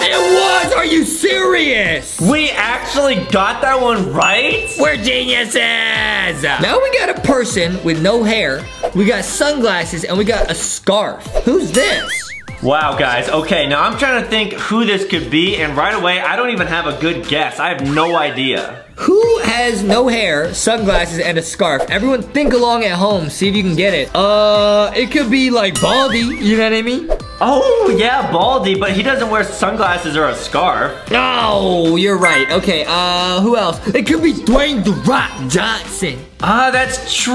It was! Are you serious? We actually got that one right? We're geniuses. Now we got a person with no hair, we got sunglasses, and we got a scarf. Who's this? Wow, guys. Okay, now I'm trying to think who this could be, and right away, I don't even have a good guess. I have no idea. Who has no hair, sunglasses, and a scarf? Everyone think along at home, see if you can get it. Uh, it could be like Baldi, you know what I mean? Oh, yeah, Baldi, but he doesn't wear sunglasses or a scarf. No, you're right. Okay, uh, who else? It could be Dwayne The Rock Johnson. Ah, that's true,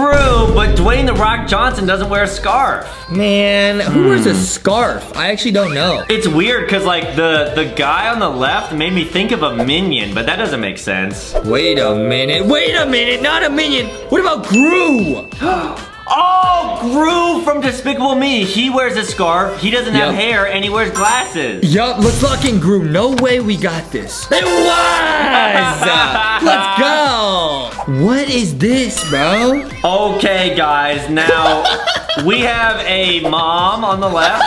but Dwayne The Rock Johnson doesn't wear a scarf. Man, who wears a scarf? I actually don't know. It's weird because like the the guy on the left made me think of a minion, but that doesn't make sense. Wait a minute, wait a minute, not a minion. What about Gru? Oh, Gru from Despicable Me. He wears a scarf. He doesn't have hair, and he wears glasses. Yup, let's lock in Gru. No way we got this. It was! let's go! What is this, bro? Okay, guys. Now we have a mom on the left,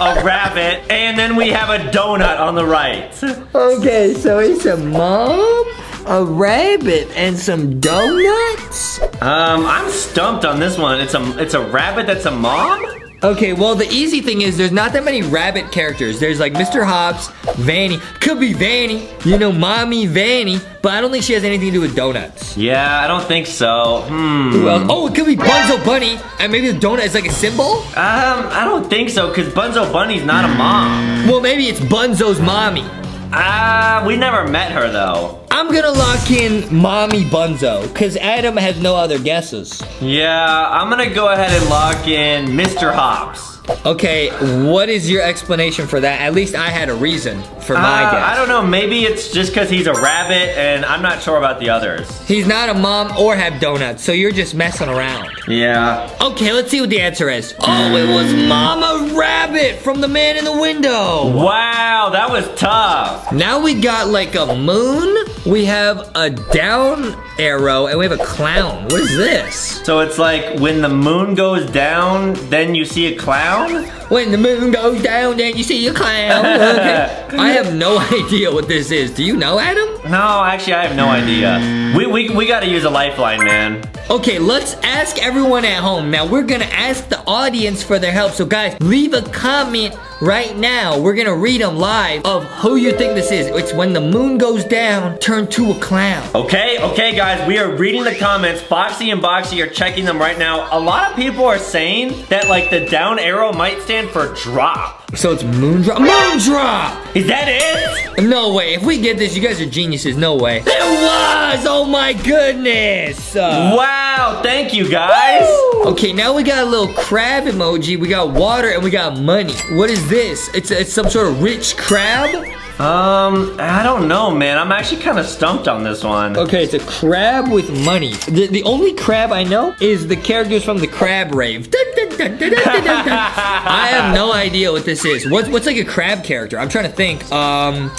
a rabbit, and then we have a donut on the right. Okay, so it's a mom, a rabbit, and some donuts? Um, I'm stumped on this one. It's a it's a rabbit that's a mom. Okay, well, the easy thing is there's not that many rabbit characters. There's like Mr. Hops, Vanny. Could be Vanny, you know, Mommy Vanny, but I don't think she has anything to do with donuts. Yeah, I don't think so. Hmm. Oh, it could be Bunzo Bunny, and maybe the donut is like a symbol? Um, I don't think so, because Bunzo Bunny's not a mom. Well, maybe it's Bunzo's mommy. Ah, we never met her though. I'm gonna lock in Mommy Bunzo, because Adam has no other guesses. Yeah, I'm gonna go ahead and lock in Mr. Hops. Okay, what is your explanation for that? At least I had a reason for my Uh, guess. I don't know, maybe it's just because he's a rabbit and I'm not sure about the others. He's not a mom or have donuts, so you're just messing around. Yeah. Okay, let's see what the answer is. Oh, it was Mama Rabbit from the man in the window. Wow, that was tough. Now we got like a moon, we have a down arrow, and we have a clown. What is this? So it's like when the moon goes down, then you see a clown? When the moon goes down, then you see a clown. Okay. I have no idea what this is. Do you know, Adam? No, actually, I have no idea. We, we, we gotta use a lifeline, man. Okay, let's ask everyone at home. Now, we're gonna ask the audience for their help. So, guys, leave a comment right now. We're gonna read them live of who you think this is. It's when the moon goes down, turn to a clown. Okay, okay, guys, we are reading the comments. Foxy and Boxy are checking them right now. A lot of people are saying that, like, the down arrow might stand for drop. So it's Moondrop. Moondrop! Is that it? No way. If we get this, you guys are geniuses. No way. It was! Oh my goodness! Uh, Wow, thank you, guys. okay, now we got a little crab emoji. We got water and we got money. What is this? It's, it's some sort of rich crab? Um, I don't know, man. I'm actually kind of stumped on this one. Okay, it's a crab with money. The, the only crab I know is the characters from the Crab Rave. I have no idea what this is. What's what's like a crab character? I'm trying to think. Um,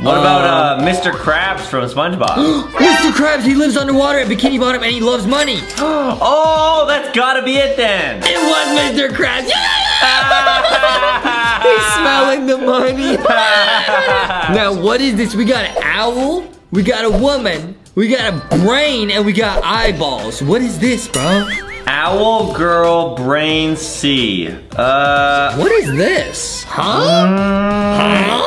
What about uh, Mr. Krabs from SpongeBob? Mr. Krabs? He lives underwater at Bikini Bottom and he loves money. oh, that's gotta be it then. It was Mr. Krabs. He's smelling the money. now, what is this? We got an owl, we got a woman, we got a brain, and we got eyeballs. What is this, bro? Owl Girl Brain C. Uh, What is this? Huh?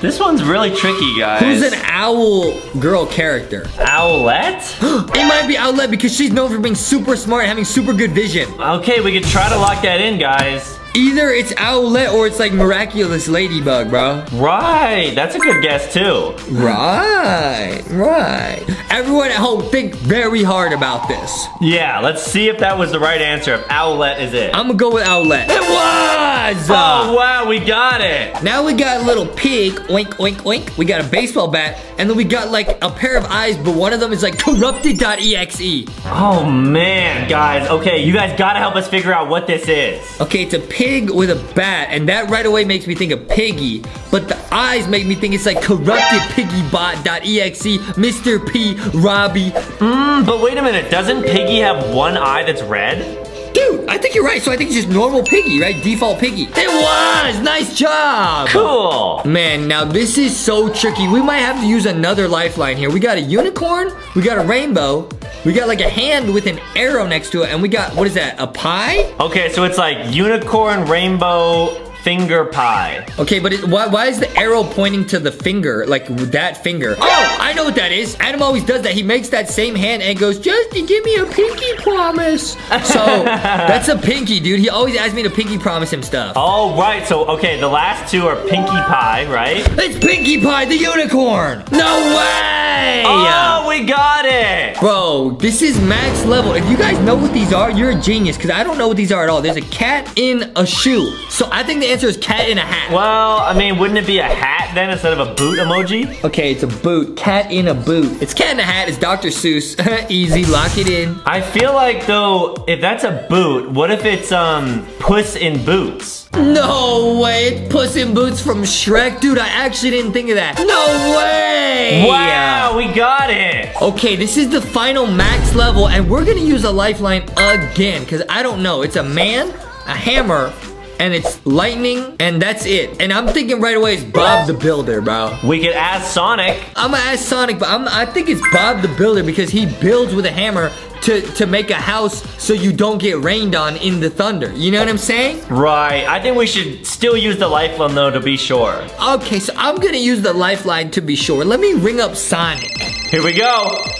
this one's really tricky, guys. Who's an owl girl character? Owlette? It might be Owlette because she's known for being super smart and having super good vision. okay, we could try to lock that in, guys. Either it's Owlette or it's like Miraculous Ladybug, bro. Right, that's a good guess too. Right, right. Everyone at home, think very hard about this. Yeah, let's see if that was the right answer. If Owlette is it. I'm gonna go with Owlette. It was! Oh, oh wow, we got it. Now we got a little pig, oink, oink, oink. We got a baseball bat, and then we got like a pair of eyes, but one of them is like corrupted.exe. Oh man, guys. Okay, you guys gotta help us figure out what this is. Okay, it's a pig with a bat, and that right away makes me think of Piggy. But the eyes make me think it's like corrupted piggybot.exe, Mr. P, Robbie. Mm, but wait a minute, doesn't Piggy have one eye that's red? Dude, I think you're right. So I think it's just normal Piggy, right? Default Piggy. It was! Nice job! Cool. Man, now this is so tricky. We might have to use another lifeline here. We got a unicorn, we got a rainbow, we got like a hand with an arrow next to it, and we got, what is that, a pie? Okay, so it's like unicorn, rainbow, finger pie. Okay, but it, why, why is the arrow pointing to the finger, like that finger? Oh, I know what that is. Adam always does that. He makes that same hand and goes, Justin, give me a pinky promise. So that's a pinky, dude. He always asks me to pinky promise him stuff. All right. So, okay, the last two are Pinkie Pie, right? It's Pinkie Pie, the unicorn. No way. Oh, we got it. Bro, this is max level. If you guys know what these are, you're a genius because I don't know what these are at all. There's a cat in a shoe. So I think the answer is cat in a hat. Well, I mean, wouldn't it be a hat then instead of a boot emoji? Okay, it's a boot. Cat in a boot. It's cat in a hat. It's Dr. Seuss. Easy, lock it in. I feel like though, if that's a boot, what if it's um Puss in Boots? No way, it's Puss in Boots from Shrek. Dude, I actually didn't think of that. No way! Wow, we got it. Okay, this is the final max level, and we're gonna use a lifeline again, because I don't know. It's a man, a hammer, and it's lightning, and that's it. And I'm thinking right away it's Bob the Builder, bro. We could ask Sonic. I'm gonna ask Sonic, but I'm, I think it's Bob the Builder because he builds with a hammer to, to make a house so you don't get rained on in the thunder. You know what I'm saying? Right. I think we should still use the lifeline though to be sure. Okay, so I'm gonna use the lifeline to be sure. Let me ring up Sonic. Here we go.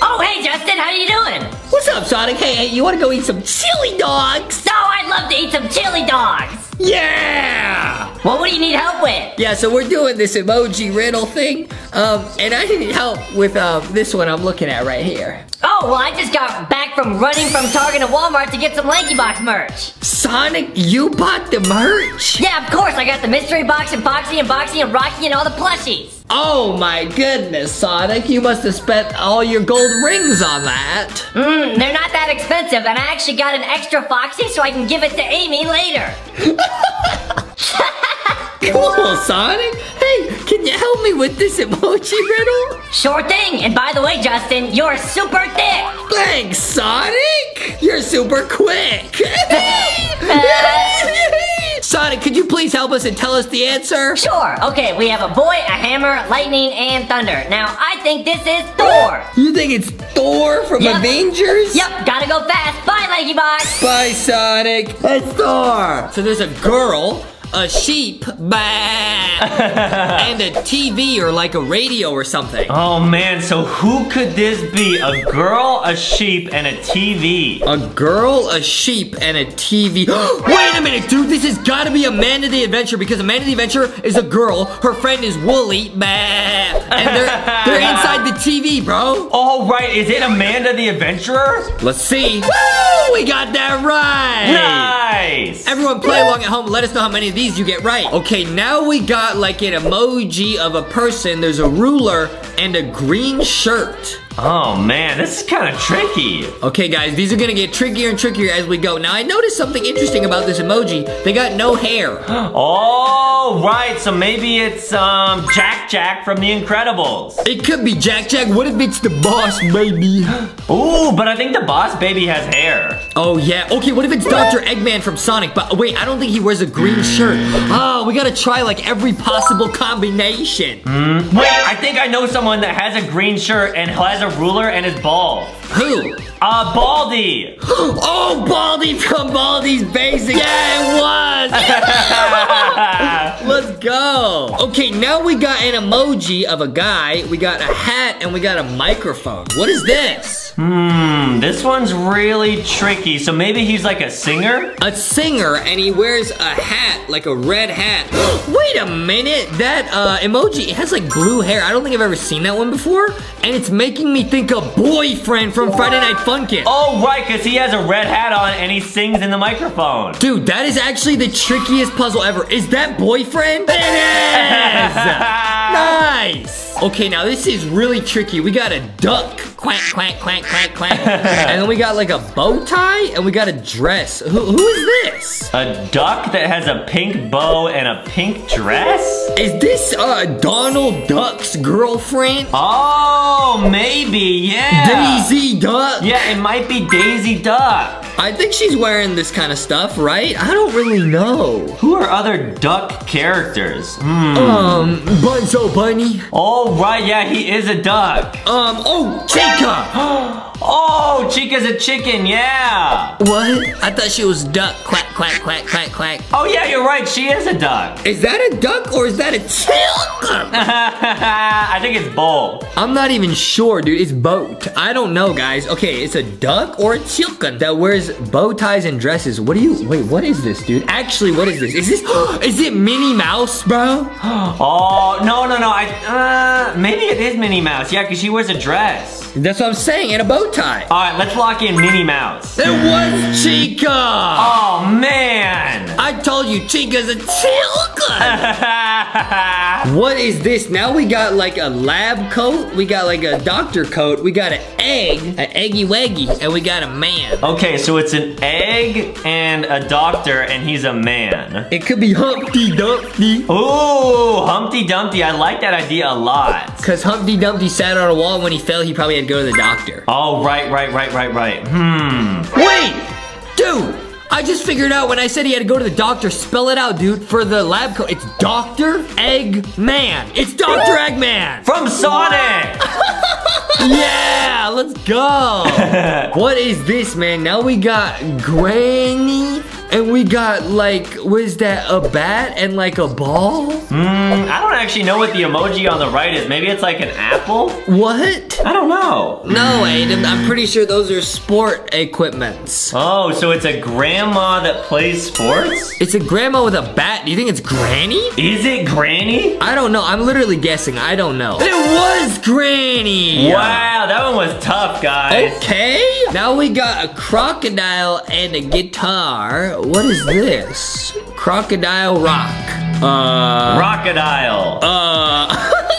Oh, hey, Justin, how you doing? What's up, Sonic? Hey, hey, you wanna go eat some chili dogs? No, I'd love to eat some chili dogs. Yeah! Well, what do you need help with? Yeah, so we're doing this emoji riddle thing. Um, and I need help with uh, this one I'm looking at right here. Oh, well, I just got back from running from Target to Walmart to get some Lanky Box merch. Sonic, you bought the merch? Yeah, of course, I got the mystery box and Foxy and Boxy and Rocky and all the plushies. Oh my goodness, Sonic, you must have spent all your gold rings on that. Mmm, they're not that expensive, and I actually got an extra Foxy so I can give it to Amy later. Cool, Sonic. Hey, can you help me with this emoji riddle? Sure thing, and by the way, Justin, you're super thick. Thanks, Sonic. You're super quick. Uh, Sonic, could you please help us and tell us the answer? Sure, okay, we have a boy, a hammer, lightning, and thunder. Now, I think this is Thor. You think it's Thor from Yep. Avengers? Yep, gotta go fast. Bye, Lanky Box. Bye, Sonic. It's Thor. So there's a girl, a sheep, bah, and a TV or like a radio or something. Oh man, so who could this be? A girl, a sheep, and a TV. A girl, a sheep, and a TV. Wait a minute, dude. This has got to be Amanda the Adventure because Amanda the Adventure is a girl. Her friend is Wooly. Bah, and they're, they're inside the TV, bro. Oh right, is it Amanda the Adventurer? Let's see. Woo! We got that right. Nice. Everyone play along at home. Let us know how many of these you get right. Okay, now we got like an emoji of a person. There's a ruler and a green shirt. Oh man, this is kind of tricky. Okay, guys, these are gonna get trickier and trickier as we go. Now, I noticed something interesting about this emoji. They got no hair. Oh right, so maybe it's um Jack Jack from The Incredibles. It could be Jack Jack. What if it's the boss, baby? Ooh, but I think the boss baby has hair. Oh, yeah. Okay, what if it's Dr. Eggman from Sonic? But wait, I don't think he wears a green shirt. Oh, we gotta try like every possible combination. Wait, I think I know someone that has a green shirt and has a ruler and is bald. Who? Uh, Baldi. Oh, Baldi from Baldi's Basic. Yeah, it was. Let's go. Okay, now we got an emoji of a guy. We got a hat and we got a microphone. What is this? Hmm, this one's really tricky. So maybe he's like a singer? A singer and he wears a hat, like a red hat. Wait a minute. That uh, emoji, it has like blue hair. I don't think I've ever seen that one before. And it's making me think of boyfriend from Friday Night Oh, right, because he has a red hat on and he sings in the microphone. Dude, that is actually the trickiest puzzle ever. Is that boyfriend? It is! nice! Okay, now this is really tricky. We got a duck. Quack, quack, quack, quack, quack. and then we got like a bow tie and we got a dress. Who, who is this? A duck that has a pink bow and a pink dress? Is this uh, Donald Duck's girlfriend? Oh, maybe, yeah. Daisy Duck? Yeah, it might be Daisy Duck. I think she's wearing this kind of stuff, right? I don't really know. Who are other duck characters? Hmm. Um, Bunzo Bunny. Oh, right, yeah, he is a duck. Um, oh, Chica. Oh, Chica's a chicken, yeah. what? I thought she was duck. Quack, quack, quack, quack, quack. Oh, yeah, you're right, she is a duck. Is that a duck or is that a chicken? I think it's both. I'm not even sure, dude. It's boat. I don't know, guys. Okay, it's a duck or a chicken that wears bow ties and dresses. What do you, wait, what is this, dude? Actually, what is this? Is this, is it Minnie Mouse, bro? Oh, no, no, no. I, uh, Uh, maybe it is Minnie Mouse. Yeah, because she wears a dress. That's what I'm saying, in a bow tie. All right, let's lock in Minnie Mouse. It was Chica. Oh, man. I told you, Chica's a chicken. what is this? Now we got like a lab coat. We got like a doctor coat. We got an egg, an eggy waggy, and we got a man. okay, so it's an egg and a doctor, and he's a man. It could be Humpty Dumpty. Ooh, Humpty Dumpty. I like that idea a lot. Cause Humpty Dumpty sat on a wall when he fell, he probably to go to the doctor. Oh, right, right, right, right, right. Hmm. Wait, dude, I just figured out when I said he had to go to the doctor, spell it out, dude, for the lab coat. It's Dr. Eggman. It's Dr. Eggman. From Sonic! Yeah, let's go. what is this, man? Now we got Granny and we got like, was that, a bat and like a ball? Hmm, I don't actually know what the emoji on the right is. Maybe it's like an apple? What? I don't know. No, Aiden, I'm pretty sure those are sport equipments. Oh, so it's a grandma that plays sports? It's a grandma with a bat. Do you think it's Granny? Is it Granny? I don't know. I'm literally guessing. I don't know. It was Granny. Wow, that one was tough, guys. Okay. Now we got a crocodile and a guitar. What is this? Crocodile rock. Uh. Crocodile. Uh.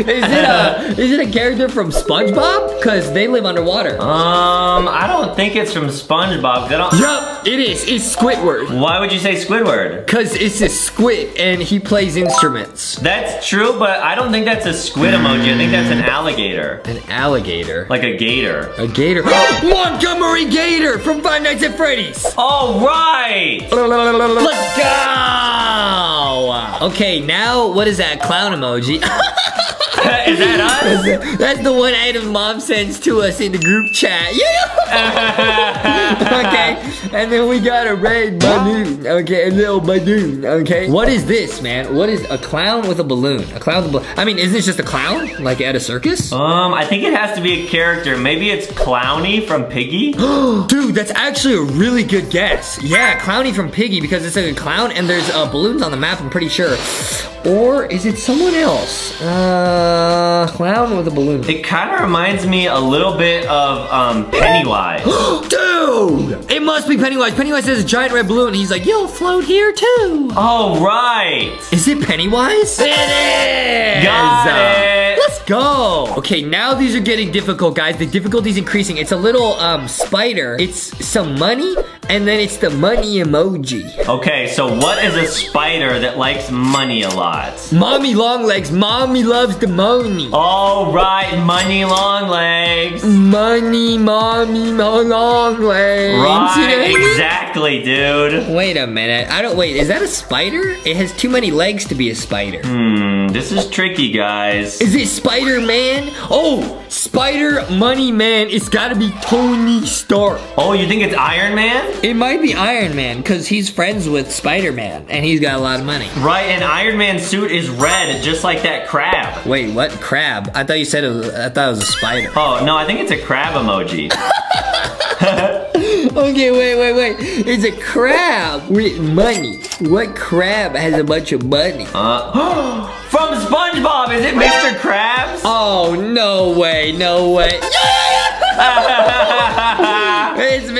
is it a is it a character from SpongeBob? Cause they live underwater. Um, I don't think it's from SpongeBob. I don't. Yup, it is. It's Squidward. Why would you say Squidward? Cause it's a squid and he plays instruments. That's true, but I don't think that's a squid emoji. I think that's an alligator. An alligator. Like a gator. A gator. Montgomery Gator from Five Nights at Freddy's. All right. Let's go! Okay, now what is that clown emoji? Is that us? That's the one item mom sends to us in the group chat. Yeah! okay, and then we got a red balloon. Okay, a little balloon. Okay. What is this, man? What is a clown with a balloon? A clown with a balloon. I mean, isn't this just a clown? Like at a circus? Um, I think it has to be a character. Maybe it's Clowny from Piggy. Dude, that's actually a really good guess. Yeah, Clowny from Piggy because it's like a clown and there's uh, balloons on the map, I'm pretty sure. Or is it someone else? Uh, clown with a balloon. It kind of reminds me a little bit of um, Pennywise. Dude! It must be Pennywise. Pennywise has a giant red balloon and he's like, you'll float here too. All right. Is it Pennywise? It is! Got it. Go. Okay, now these are getting difficult, guys. The difficulty's increasing. It's a little um spider. It's some money, and then it's the money emoji. Okay, so what is a spider that likes money a lot? Mommy long legs. Mommy loves the money. All right, money long legs. Money, mommy, mo- long legs. Right, exactly, dude. Wait a minute. I don't wait. Is that a spider? It has too many legs to be a spider. Hmm, this is tricky, guys. Is it Spider-Man? Oh, Spider Money Man. It's gotta be Tony Stark. Oh, you think it's Iron Man? It might be Iron Man because he's friends with Spider-Man and he's got a lot of money. Right, and Iron Man's suit is red, just like that crab. Wait, what? Crab? I thought you said it was, I thought it was a spider. Oh, no, I think it's a crab emoji. Okay, wait, wait, wait. It's a crab with money. What crab has a bunch of money? Uh, from SpongeBob, is it Mr. Krabs? Oh, no way, no way.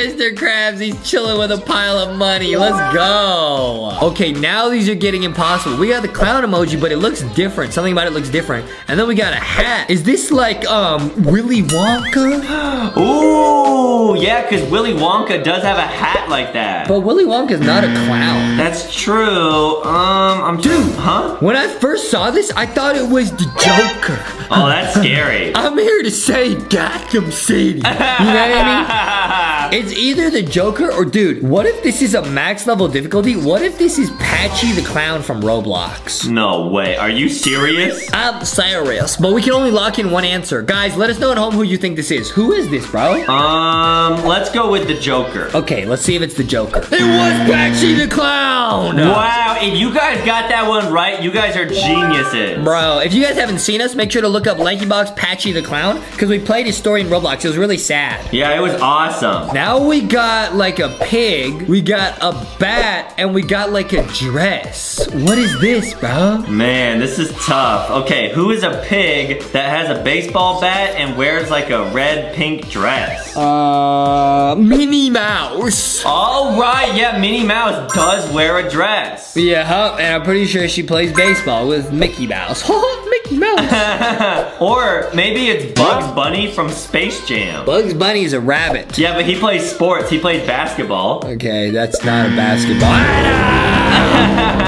Mr. Krabs. He's chilling with a pile of money. Let's go. Okay, now these are getting impossible. We got the clown emoji, but it looks different. Something about it looks different. And then we got a hat. Is this like, um, Willy Wonka? Ooh, yeah, because Willy Wonka does have a hat like that. But Willy Wonka's not a clown. That's true. Um, I'm Dude. huh? When I first saw this, I thought it was the Joker. Oh, that's scary. I'm here to save Gotham City. You know what I mean? It's either the Joker or dude, what if this is a max level difficulty? What if this is Patchy the Clown from Roblox? no way. Are you serious? I'm serious, but we can only lock in one answer. Guys, let us know at home who you think this is. Who is this, bro? Um, let's go with the Joker. Okay, let's see if it's the Joker. It was Patchy the Clown! Wow, if you guys got that one right, you guys are geniuses. Bro, if you guys haven't seen us, make sure to look up Lankybox Patchy the Clown, because we played his story in Roblox. It was really sad. Yeah, it was awesome. Now we got like a pig, we got a bat, and we got like a dress. What is this, bro? Man, this is tough. Okay, who is a pig that has a baseball bat and wears like a red pink dress? Uh, Minnie Mouse. All right, yeah, Minnie Mouse does wear a dress. Yeah, and I'm pretty sure she plays baseball with Mickey Mouse. Mickey Mouse. or maybe it's Bugs Bunny from Space Jam. Bugs Bunny's a rabbit. Yeah, but he plays sports. He played basketball. Okay, that's not a basketball.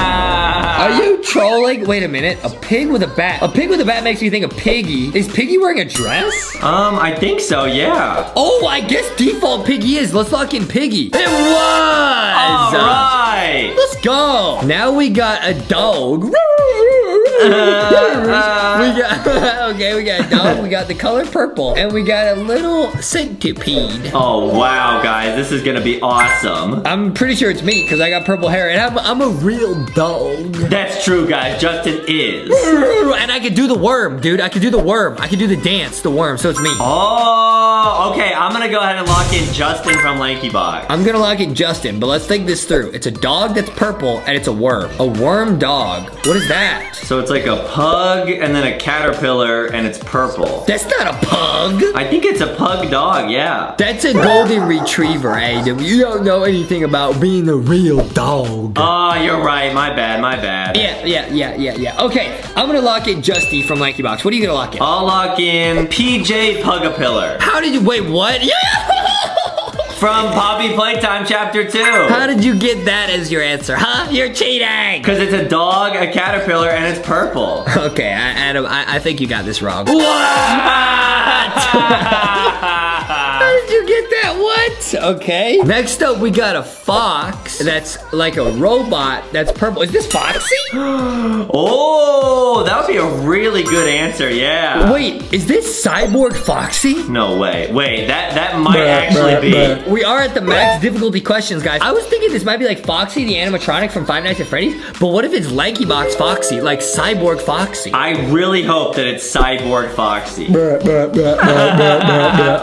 Are you trolling? Wait a minute. A pig with a bat. A pig with a bat makes me think of Piggy. Is Piggy wearing a dress? Um, I think so, yeah. Oh, I guess default Piggy is. Let's lock in Piggy. It was. All right. Let's go. Now we got a dog. We got okay. We got a dog. We got the color purple, and we got a little centipede. Oh, wow, guys. This is gonna be awesome. I'm pretty sure it's me because I got purple hair, and I'm I'm a real dog. That's true, guys. Justin is. And I could do the worm, dude. I could do the worm. I could do the dance, the worm. So it's me. Oh, okay. I'm gonna go ahead and lock in Justin from Lanky Box. I'm gonna lock in Justin, but let's think this through. It's a dog that's purple, and it's a worm. A worm dog. What is that? So it's like a pug and then a caterpillar and it's purple. That's not a pug. I think it's a pug dog, yeah. That's a golden retriever, Adam. You don't know anything about being a real dog. Oh, you're right. My bad, my bad. yeah, yeah, yeah, yeah, yeah. Okay, I'm gonna lock in Justy from Lanky Box. What are you gonna lock in? I'll lock in PJ Pugapillar How did you, wait, what? Yeah! From Poppy Playtime Chapter 2. How did you get that as your answer? Huh? You're cheating! Because it's a dog, a caterpillar, and it's purple. Okay, I, Adam, I, I think you got this wrong. You get that? What? Okay. Next up, we got a fox that's like a robot that's purple. Is this Foxy? oh, that would be a really good answer, yeah. Wait, is this Cyborg Foxy? No way. Wait, that, that might actually be. We are at the max difficulty questions, guys. I was thinking this might be like Foxy, the animatronic from Five Nights at Freddy's, but what if it's Lanky Box Foxy, like Cyborg Foxy? I really hope that it's Cyborg Foxy.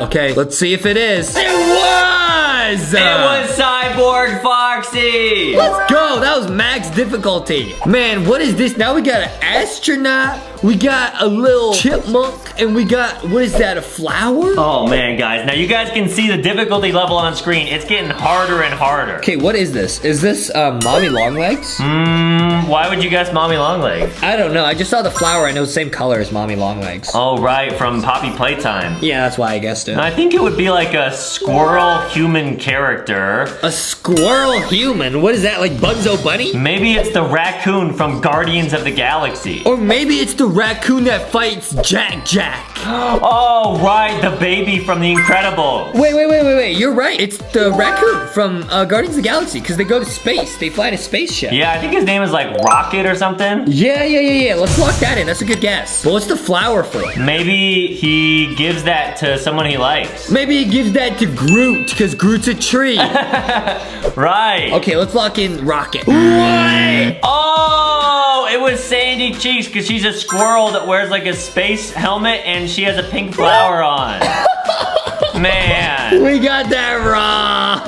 okay, let's see if it is. It was! It was Cyborg Foxy! Let's go. That was max difficulty. Man, what is this? Now we got an astronaut. We got a little chipmunk. And we got, what is that, a flower? Oh man, guys. Now you guys can see the difficulty level on screen. It's getting harder and harder. Okay, what is this? Is this uh, Mommy Longlegs? Mmm, why would you guess Mommy Longlegs? I don't know. I just saw the flower. I know the same color as Mommy Longlegs. Oh, right, from Poppy Playtime. Yeah, that's why I guessed it. I think it would be like a squirrel human character. A squirrel human? What is that, like Bunzo Bunny? Maybe it's the raccoon from Guardians of the Galaxy. Or maybe it's the raccoon that fights Jack Jack. Oh, right, the baby from The Incredibles. Wait, wait, wait, wait, wait. You're right. It's the raccoon from uh, Guardians of the Galaxy because they go to space. They fly in a spaceship. Yeah, I think his name is like Rocket or something. Yeah, yeah, yeah, yeah. Let's lock that in. That's a good guess. But what's the flower for? Maybe he gives that to someone he likes. Maybe he gives that to Groot because Groot's a tree. Right. okay, let's lock in Rocket. What? Oh, it was Sandy Cheeks because she's a squirrel that wears like a space helmet and she has a pink flower on. Man. We got that wrong.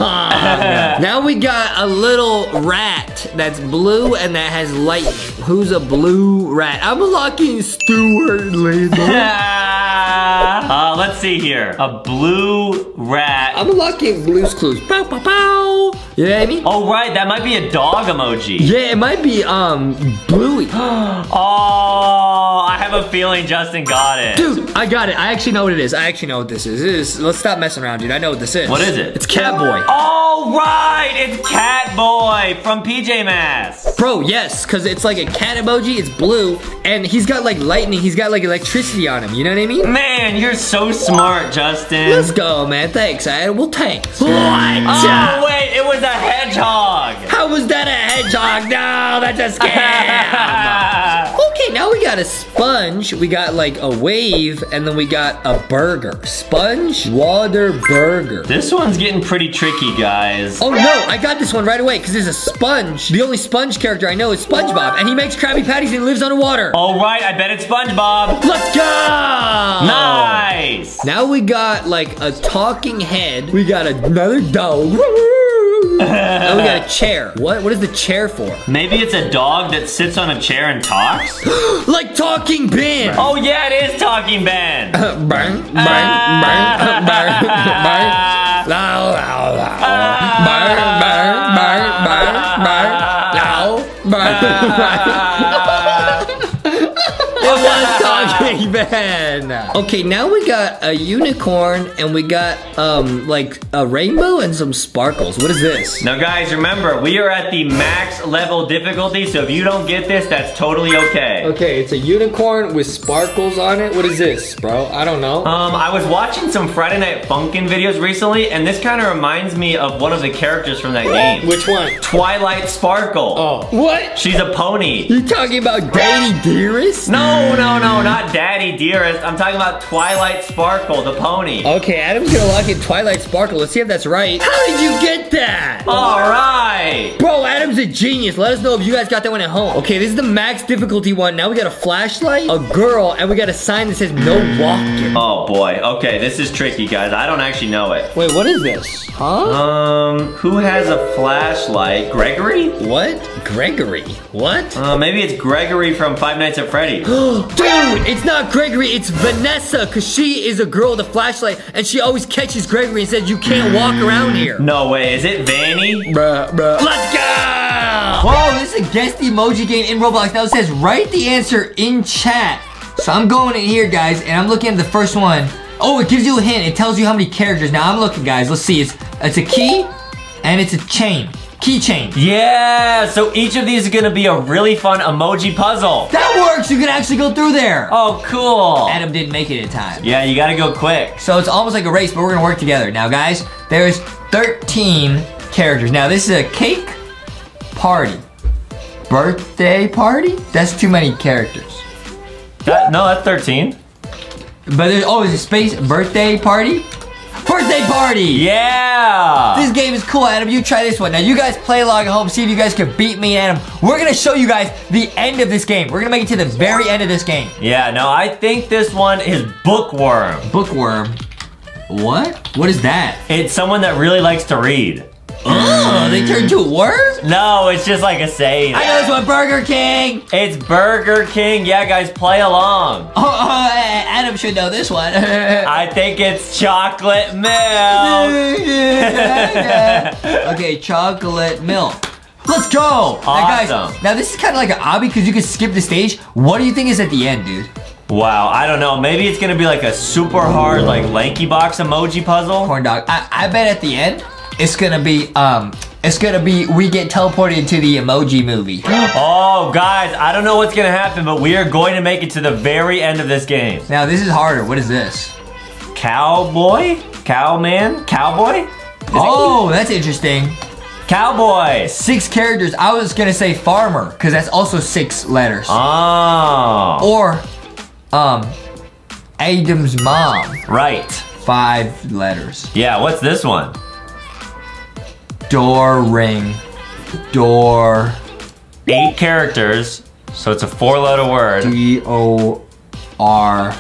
now we got a little rat that's blue and that has lightning. Who's a blue rat? I'm locking Stuart Little. uh, let's see here. A blue rat. I'm locking Blue's Clues. Pow, pow, pow. You know what I mean? Oh, right. That might be a dog emoji. Yeah, it might be um Bluey. Oh, I have a feeling Justin got it. Dude, I got it. I actually know what it is. I actually know what this is. It is let's stop messing around, dude. I know what this is. What is it? It's Catboy. Oh, right. It's Catboy from PJ Masks. Bro, yes, because it's like a cat emoji, it's blue, and he's got like lightning, he's got like electricity on him, you know what I mean? Man, you're so smart, Justin. Let's go, man. Thanks, I will take. What? Oh, wait. It was a hedgehog. How was that a hedgehog? No, that's a scam. now we got a sponge, we got like a wave, and then we got a burger. Sponge, water, burger. This one's getting pretty tricky, guys. Oh no, I got this one right away because there's a sponge. The only sponge character I know is SpongeBob, and he makes Krabby Patties and lives underwater. All right, I bet it's SpongeBob. Let's go! Nice. Now we got like a talking head. We got another dog. Now oh, we got a chair. What? What is the chair for? Maybe it's a dog that sits on a chair and talks? Like talking Ben. oh, yeah, it is Talking Ben. Bang, bang, bang, bang, bang. Low, low, low. Bang, bang, bang, bang, bang. Bang, bang. talking Okay, now we got a unicorn and we got um like a rainbow and some sparkles. What is this? Now, guys, remember, we are at the max level difficulty, so if you don't get this, that's totally okay. Okay, it's a unicorn with sparkles on it. What is this, bro? I don't know. Um, I was watching some Friday Night Funkin' videos recently, and this kind of reminds me of one of the characters from that game. Which one? Twilight Sparkle. Oh, what? She's a pony. You talking about Daddy Dearest? No, no, no, not Daddy Dearest. I'm talking about Twilight Sparkle, the pony. Okay, Adam's gonna lock in Twilight Sparkle. Let's see if that's right. How did you get that? All right. Bro, Adam's a genius. Let us know if you guys got that one at home. Okay, this is the max difficulty one. Now we got a flashlight, a girl, and we got a sign that says no walking. Oh boy. Okay, this is tricky, guys. I don't actually know it. Wait, what is this? Huh? Um, who has a flashlight? Gregory? What? Gregory? What? Uh, maybe it's Gregory from Five Nights at Freddy's. Dude, it's not Gregory, it's Vanessa, because she is a girl with a flashlight, and she always catches Gregory and says, you can't walk around here. No way. Is it Vanny? Bruh, bruh. Let's go! Whoa, this is a guest emoji game in Roblox. Now it says, write the answer in chat. So I'm going in here, guys, and I'm looking at the first one. Oh, it gives you a hint. It tells you how many characters. Now I'm looking, guys. Let's see. It's it's a key, and it's a chain. Keychain. Yeah. So each of these is gonna be a really fun emoji puzzle. That works. You can actually go through there. Oh, cool. Adam didn't make it in time. Yeah, you gotta go quick. So it's almost like a race, but we're gonna work together. Now, guys, there's 13 characters. Now, this is a cake party. Birthday party? That's too many characters. That, no, that's 13. But there's, oh, there's a space birthday party? Birthday party! Yeah. This game is cool, Adam. You try this one. Now, you guys play along at home, see if you guys can beat me, Adam. We're gonna show you guys the end of this game. We're gonna make it to the very end of this game. Yeah, no, I think this one is Bookworm. Bookworm. What? What is that? It's someone that really likes to read. Oh, they turned to a word? No, it's just like a saying. I know this one, Burger King. It's Burger King. Yeah, guys, play along. Oh, oh, Adam should know this one. I think it's chocolate milk. okay, chocolate milk. Let's go. Now, guys, Awesome. now this is kind of like an obby because you can skip the stage. What do you think is at the end, dude? Wow, I don't know. Maybe it's gonna be like a super hard, like lanky box emoji puzzle. Corn dog. I, I bet at the end it's gonna be um, it's gonna be we get teleported into the emoji movie. Oh, guys, I don't know what's gonna happen, but we are going to make it to the very end of this game. Now this is harder. What is this? Cowboy? Cowman? Cowboy? Oh, that's interesting. Cowboy. Six characters. I was gonna say farmer because that's also six letters. Oh, Or um, Adam's mom. right. Five letters. Yeah, what's this one? Door ring. Door. Eight characters, so it's a four-letter word. D O R.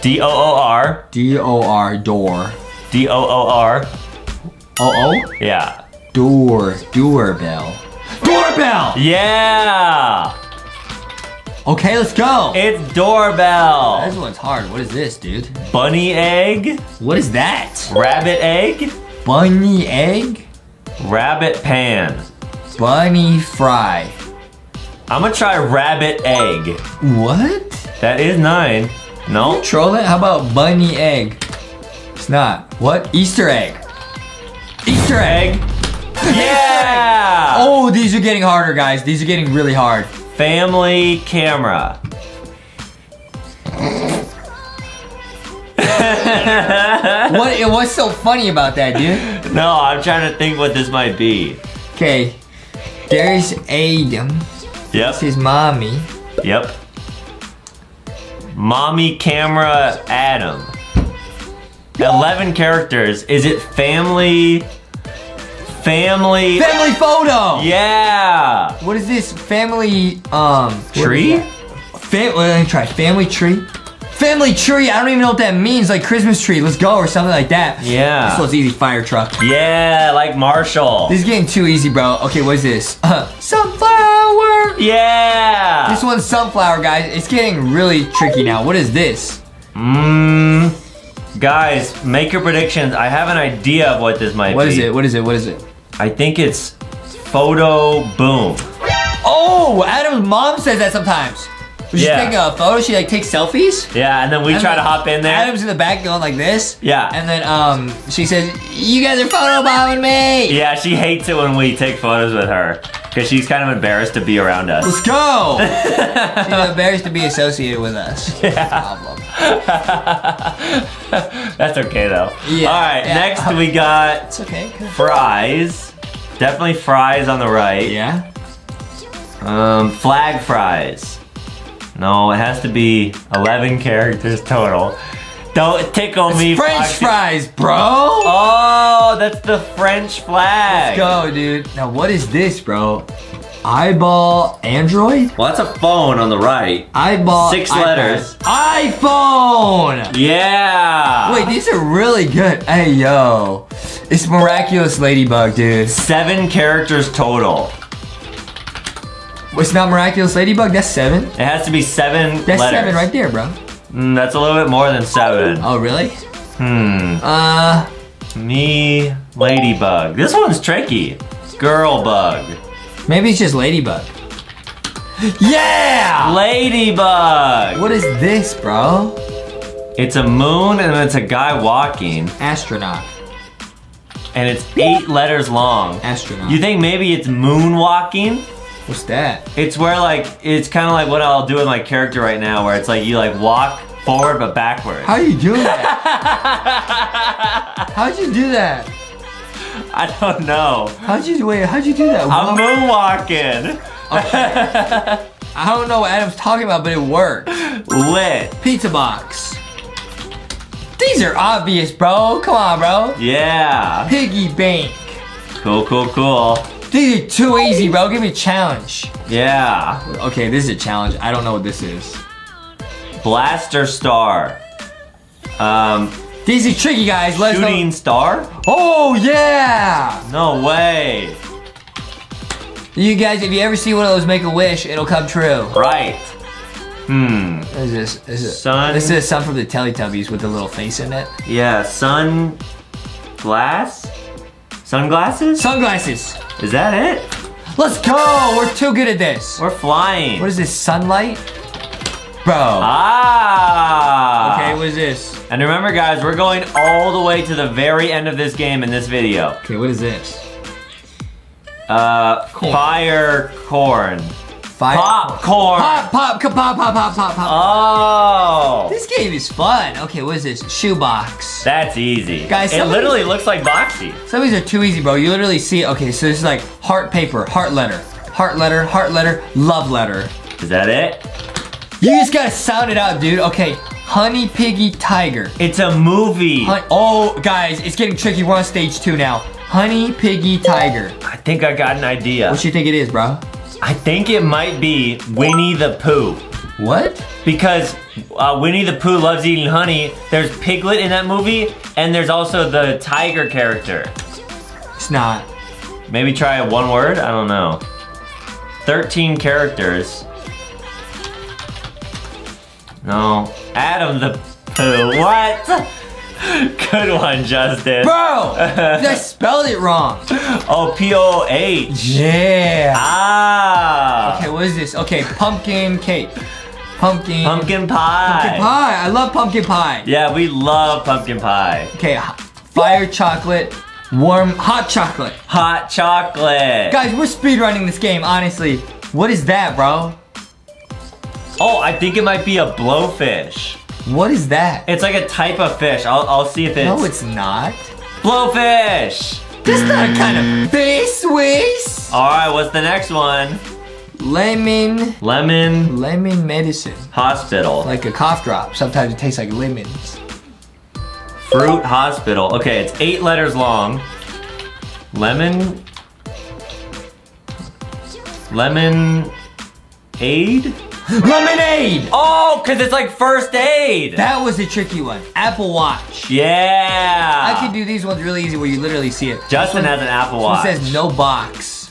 D O O R. D O R. Door. D O O R. Oh, oh. Yeah. Door. Doorbell. Doorbell! Yeah. Okay, let's go. It's doorbell. This one's hard. What is this, dude? Bunny egg. What is that? Rabbit egg. Bunny egg? Rabbit pan. Bunny fry. I'm gonna try rabbit egg. What? That is nine. No. Troll it? How about bunny egg? It's not. What? Easter egg. Easter egg. Yeah. Oh, these are getting harder, guys. These are getting really hard. Family camera. What? What's so funny about that, dude? No, I'm trying to think what this might be. Okay. There's Adam. Yep. This is mommy. Yep. Mommy camera Adam. 11 characters. Is it family? Family. Family photo. Yeah. What is this? Family um Tree? that? Fam- let me try. Family tree. Family tree. I don't even know what that means. Like Christmas tree. Let's go or something like that. Yeah. This one's easy. Fire truck. Yeah, like Marshall. This is getting too easy, bro. Okay, what is this? Uh, sunflower. Yeah. This one's sunflower, guys. It's getting really tricky now. What is this? Mmm. Guys, make your predictions. I have an idea of what this might What be. is it? What is it? What is it? I think it's photo boom. Oh, Adam's mom says that sometimes. She's Yeah. taking a photo, she like takes selfies. Yeah, and then we And try then to hop in there. Adam's in the back going like this. Yeah. And then um, she says, "You guys are photobombing me." Yeah, she hates it when we take photos with her because she's kind of embarrassed to be around us. Let's go. she's embarrassed to be associated with us. Yeah. Problem. That's okay though. Yeah, All right, yeah. next we got It's okay. fries. Definitely fries on the right. Yeah. Um, flag fries. No, it has to be 11 characters total. Don't tickle me. French Foxy. fries, bro. Oh, that's the French flag. Let's go, dude. Now, what is this, bro? Eyeball Android? Well, that's a phone on the right. Eyeball. Six iPad. letters. iPhone. Yeah. Wait, these are really good. Hey, yo. It's Miraculous Ladybug, dude. Seven characters total. It's not Miraculous Ladybug? That's seven. It has to be seven That's letters. seven right there, bro. Mm, that's a little bit more than seven. Oh, really? Hmm. Uh, Me, ladybug. This one's tricky. Girl bug. maybe it's just Ladybug. Yeah! Ladybug. What is this, bro? It's a moon and it's a guy walking, Astronaut. and it's eight letters long. Astronaut. You think maybe it's moonwalking? What's that? It's where like it's kind of like what I'll do with my character right now, where it's like you like walk forward but backwards. How you doing that? How'd you do that? I don't know. How'd you wait? How'd you do that? I'm Walk- moonwalking. I don't know what Adam's talking about, but it worked. Lit. Pizza box. These are obvious, bro. Come on, bro. Yeah. Piggy bank. Cool, cool, cool. These are too easy, bro. Give me a challenge. Yeah. Okay, this is a challenge. I don't know what this is. Blaster star. Um, These are tricky, guys. Let's know- shooting star? Oh yeah! No way. You guys, if you ever see one of those make a wish, it'll come true. Right. Hmm. What is this? Is Sun. This is Sun from the Teletubbies with the little face in it. Yeah, sun glass? Sunglasses? Sunglasses. Is that it? Let's go. We're too good at this. We're flying. What is this? Sunlight, bro. Ah. Okay, what is this? And remember, guys, we're going all the way to the very end of this game in this video. Okay, what is this? Uh, Corn. fire corn. Fire. Popcorn. Pop, pop, pop, pop, pop, pop, pop. Oh. This game is fun. Okay, what is this? Shoebox. That's easy. Guys, it literally looks like Boxy. Some of these are too easy, bro. You literally see. Okay, so this is like heart paper, heart letter, heart letter, heart letter, love letter. Is that it? You just gotta sound it out, dude. Okay, honey piggy tiger. It's a movie. Hun- oh, guys, it's getting tricky. We're on stage two now. Honey piggy tiger. I think I got an idea. What you think it is, bro? I think it might be Winnie the Pooh. What? Because uh, Winnie the Pooh loves eating honey. There's Piglet in that movie, and there's also the tiger character. It's not. Maybe try one word? I don't know. 13 characters. No. Adam the Pooh. What? Good one, Justin. Bro! I spelled it wrong. Oh, P O H. Yeah. Ah. Okay, what is this? Okay, pumpkin cake. Pumpkin. Pumpkin pie. Pumpkin pie. I love pumpkin pie. Yeah, we love pumpkin pie. Okay, fire chocolate, warm hot chocolate. Hot chocolate. Guys, we're speedrunning this game, honestly. What is that, bro? Oh, I think it might be a blowfish. What is that? It's like a type of fish. I'll, I'll see if it's. No, it's not. blowfish. That's not a kind of fish, Wiz. All right, what's the next one? Lemon, Lemon lemon medicine. hospital. Like a cough drop. Sometimes it tastes like lemons. Fruit hospital. Okay, it's eight letters long. Lemon. Lemon. Aid? Lemonade! Oh, because it's like first aid. That was a tricky one. Apple Watch. yeah. I can do these ones really easy where you literally see it. Justin has an Apple Watch. says no box.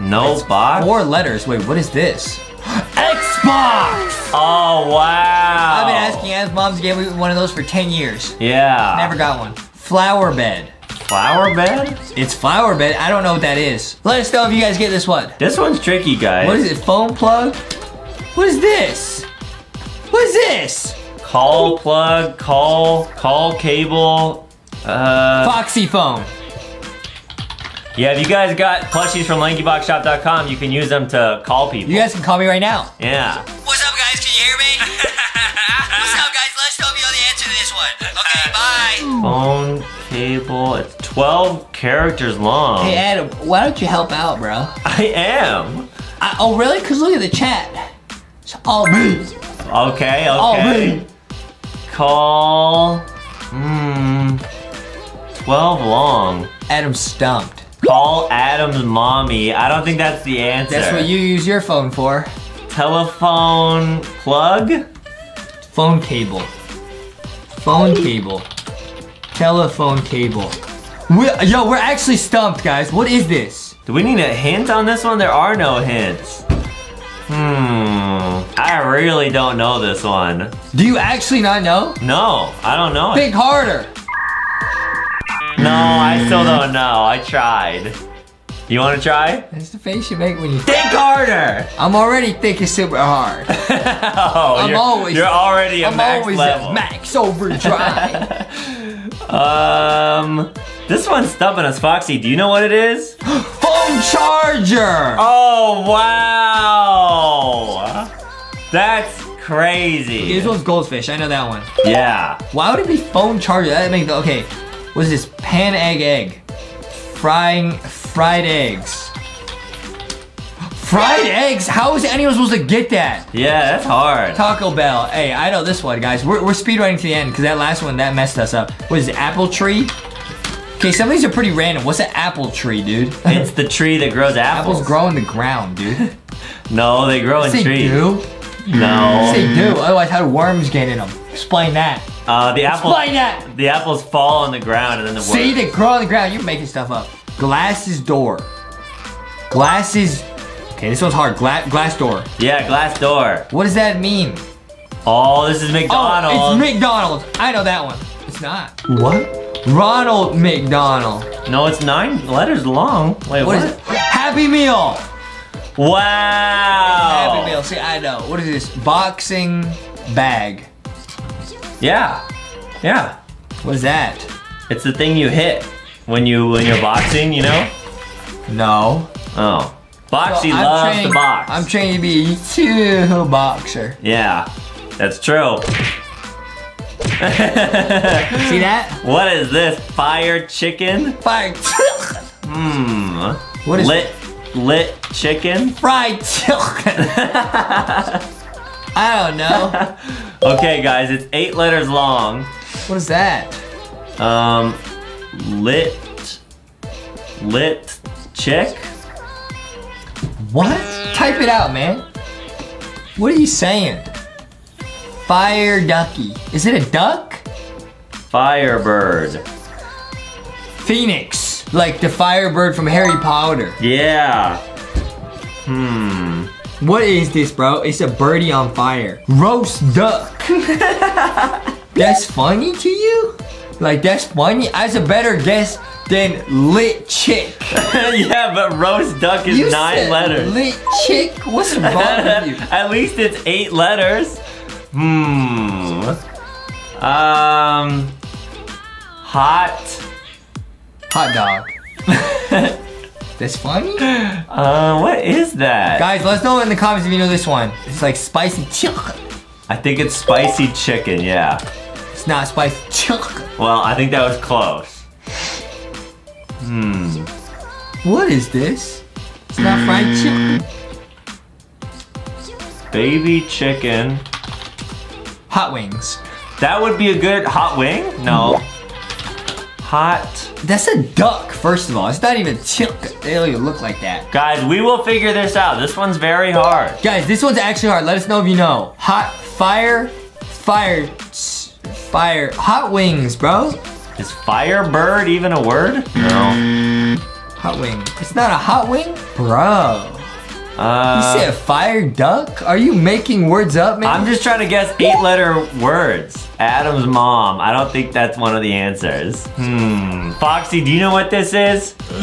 no box. Four letters. Wait, what is this? Xbox! Oh wow. I've been asking Anne's mom to get me one of those for 10 years. Yeah. Never got one. Flower bed. Flower bed. It's flower bed. I don't know what that is. Let us know if you guys get this one. This one's tricky, guys. What is it? Phone plug? What is this? What is this? Call plug. Call. Call cable. Uh. Foxy phone. Yeah, if you guys got plushies from LankyBoxShop.com, you can use them to call people. You guys can call me right now. Yeah. What's up, guys? Can you hear me? What's up, guys? Let us know if you know the answer to this one. Okay, bye. Phone cable. It's 12 characters long. Hey, Adam, why don't you help out, bro? I am. I, oh, really? Because look at the chat. Me. Okay, All okay. me. Call. Hmm. 12 long. Adam stumped. Call Adam's mommy. I don't think that's the answer. That's what you use your phone for. Telephone plug? Phone cable. Phone cable. Telephone cable. We, yo, we're actually stumped, guys. What is this? Do we need a hint on this one? There are no hints. Hmm. I really don't know this one. Do you actually not know? No, I don't know it. Think harder. No, I still don't know. I tried. You want to try? That's the face you make when you. Think harder. I'm already thinking super hard. Oh, I'm you're, always- you're already a I'm max always level. at max overdrive. Um, this one's stumping us, Foxy. Do you know what it is? Phone charger. Oh wow, that's crazy. This one's goldfish. I know that one. Yeah. Why would it be phone charger? That make okay. What is this? Pan egg egg. Frying fried eggs. Fried eggs? How is anyone supposed to get that? Yeah, that's hard. Taco Bell. Hey, I know this one, guys. We're, we're speedrunning to the end because that last one that messed us up. What is it? Apple tree? Okay, some of these are pretty random. What's an apple tree, dude? It's the tree that grows apples. Apples grow in the ground, dude. No, they grow in they trees. do. No. Yes, they do. Otherwise, how do worms get in them? Explain that. Uh, the apple. Explain that. The apples fall on the ground and then the worms. See, worm. they grow on the ground. You're making stuff up. Glasses door. Glasses. Okay, this one's hard. Gla- glass door. Yeah, glass door. What does that mean? Oh, this is McDonald's. Oh, it's McDonald's. I know that one. It's not. What? Ronald McDonald. no, it's nine letters long. Wait, what what? is it? Happy Meal. Wow. Happy Meal. See, I know. What is this? Boxing bag. Yeah. Yeah. What is that? It's the thing you hit when you when you're boxing, you know? No. Oh. Boxy Well, loves trained- to box. I'm trained to be a two boxer. yeah. That's true. See that? What is this? Fire chicken? Fire. Hmm. What is lit lit chicken? fried chicken? I don't know. Okay, guys, it's eight letters long. What is that? Um, lit, lit chick. What? Type it out, man. What are you saying? Fire ducky. Is it a duck? Firebird. Phoenix. Like the firebird from Harry Potter. Yeah. Hmm. What is this, bro? It's a birdie on fire. Roast duck. that's funny to you? Like, that's funny? That's a better guess than lit chick. yeah, but roast duck is You nine said letters. Lit chick? What's wrong with you? At least it's eight letters. Hmm. Um. Hot. Hot dog. That's funny? Uh, what is that? Guys, let us know in the comments if you know this one. It's like spicy chicken. I think it's spicy chicken. Yeah. It's not spicy chicken. Well, I think that was close. Hmm. What is this? It's not fried chicken. Baby chicken. Hot wings. That would be a good hot wing. No. Hot. That's a duck, first of all. It's not even chicken. They don't even look like that. Guys, we will figure this out. This one's very hard. Guys, this one's actually hard. Let us know if you know. Hot fire, fire, fire, hot wings, bro. Is Firebird even a word? No. Hot wing. It's not a hot wing, bro. You Uh, said fire duck? Are you making words up, man? I'm just trying to guess eight letter words. Adam's mom. I don't think that's one of the answers. Hmm. Foxy, do you know what this is? Oh,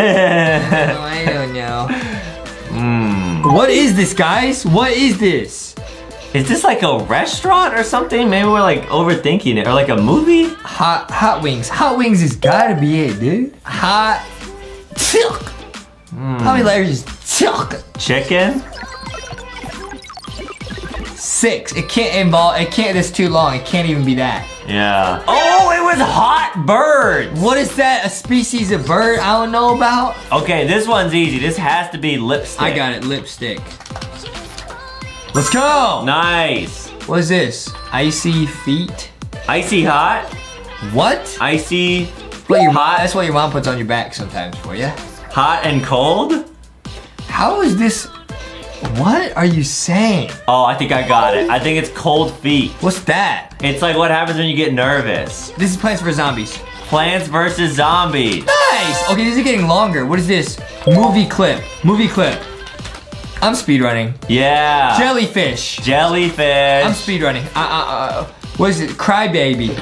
I don't know. Hmm. What is this, guys? What is this? Is this like a restaurant or something? Maybe we're like overthinking it. Or like a movie? Hot hot wings. Hot wings has gotta be it, dude. Hot silk. How many letters silk? Chicken? Six. It can't involve. It can't. It's too long. It can't even be that. Yeah. Oh, it was hot birds. What is that? A species of bird I don't know about? Okay, this one's easy. This has to be lipstick. I got it. Lipstick. Let's go. Nice. What is this? Icy feet. Icy hot. What? Icy What your mom? That's what your mom puts on your back sometimes for you. hot and cold. How is this? What are you saying? Oh, I think I got it. I think it's cold feet. What's that? It's like what happens when you get nervous. This is Plants vs Zombies. Plants versus zombies. Nice. Okay, this is getting longer. What is this? Movie clip. Movie clip. I'm speedrunning. Yeah. Jellyfish. Jellyfish. I'm speedrunning. Uh, uh, uh, what is it? Crybaby.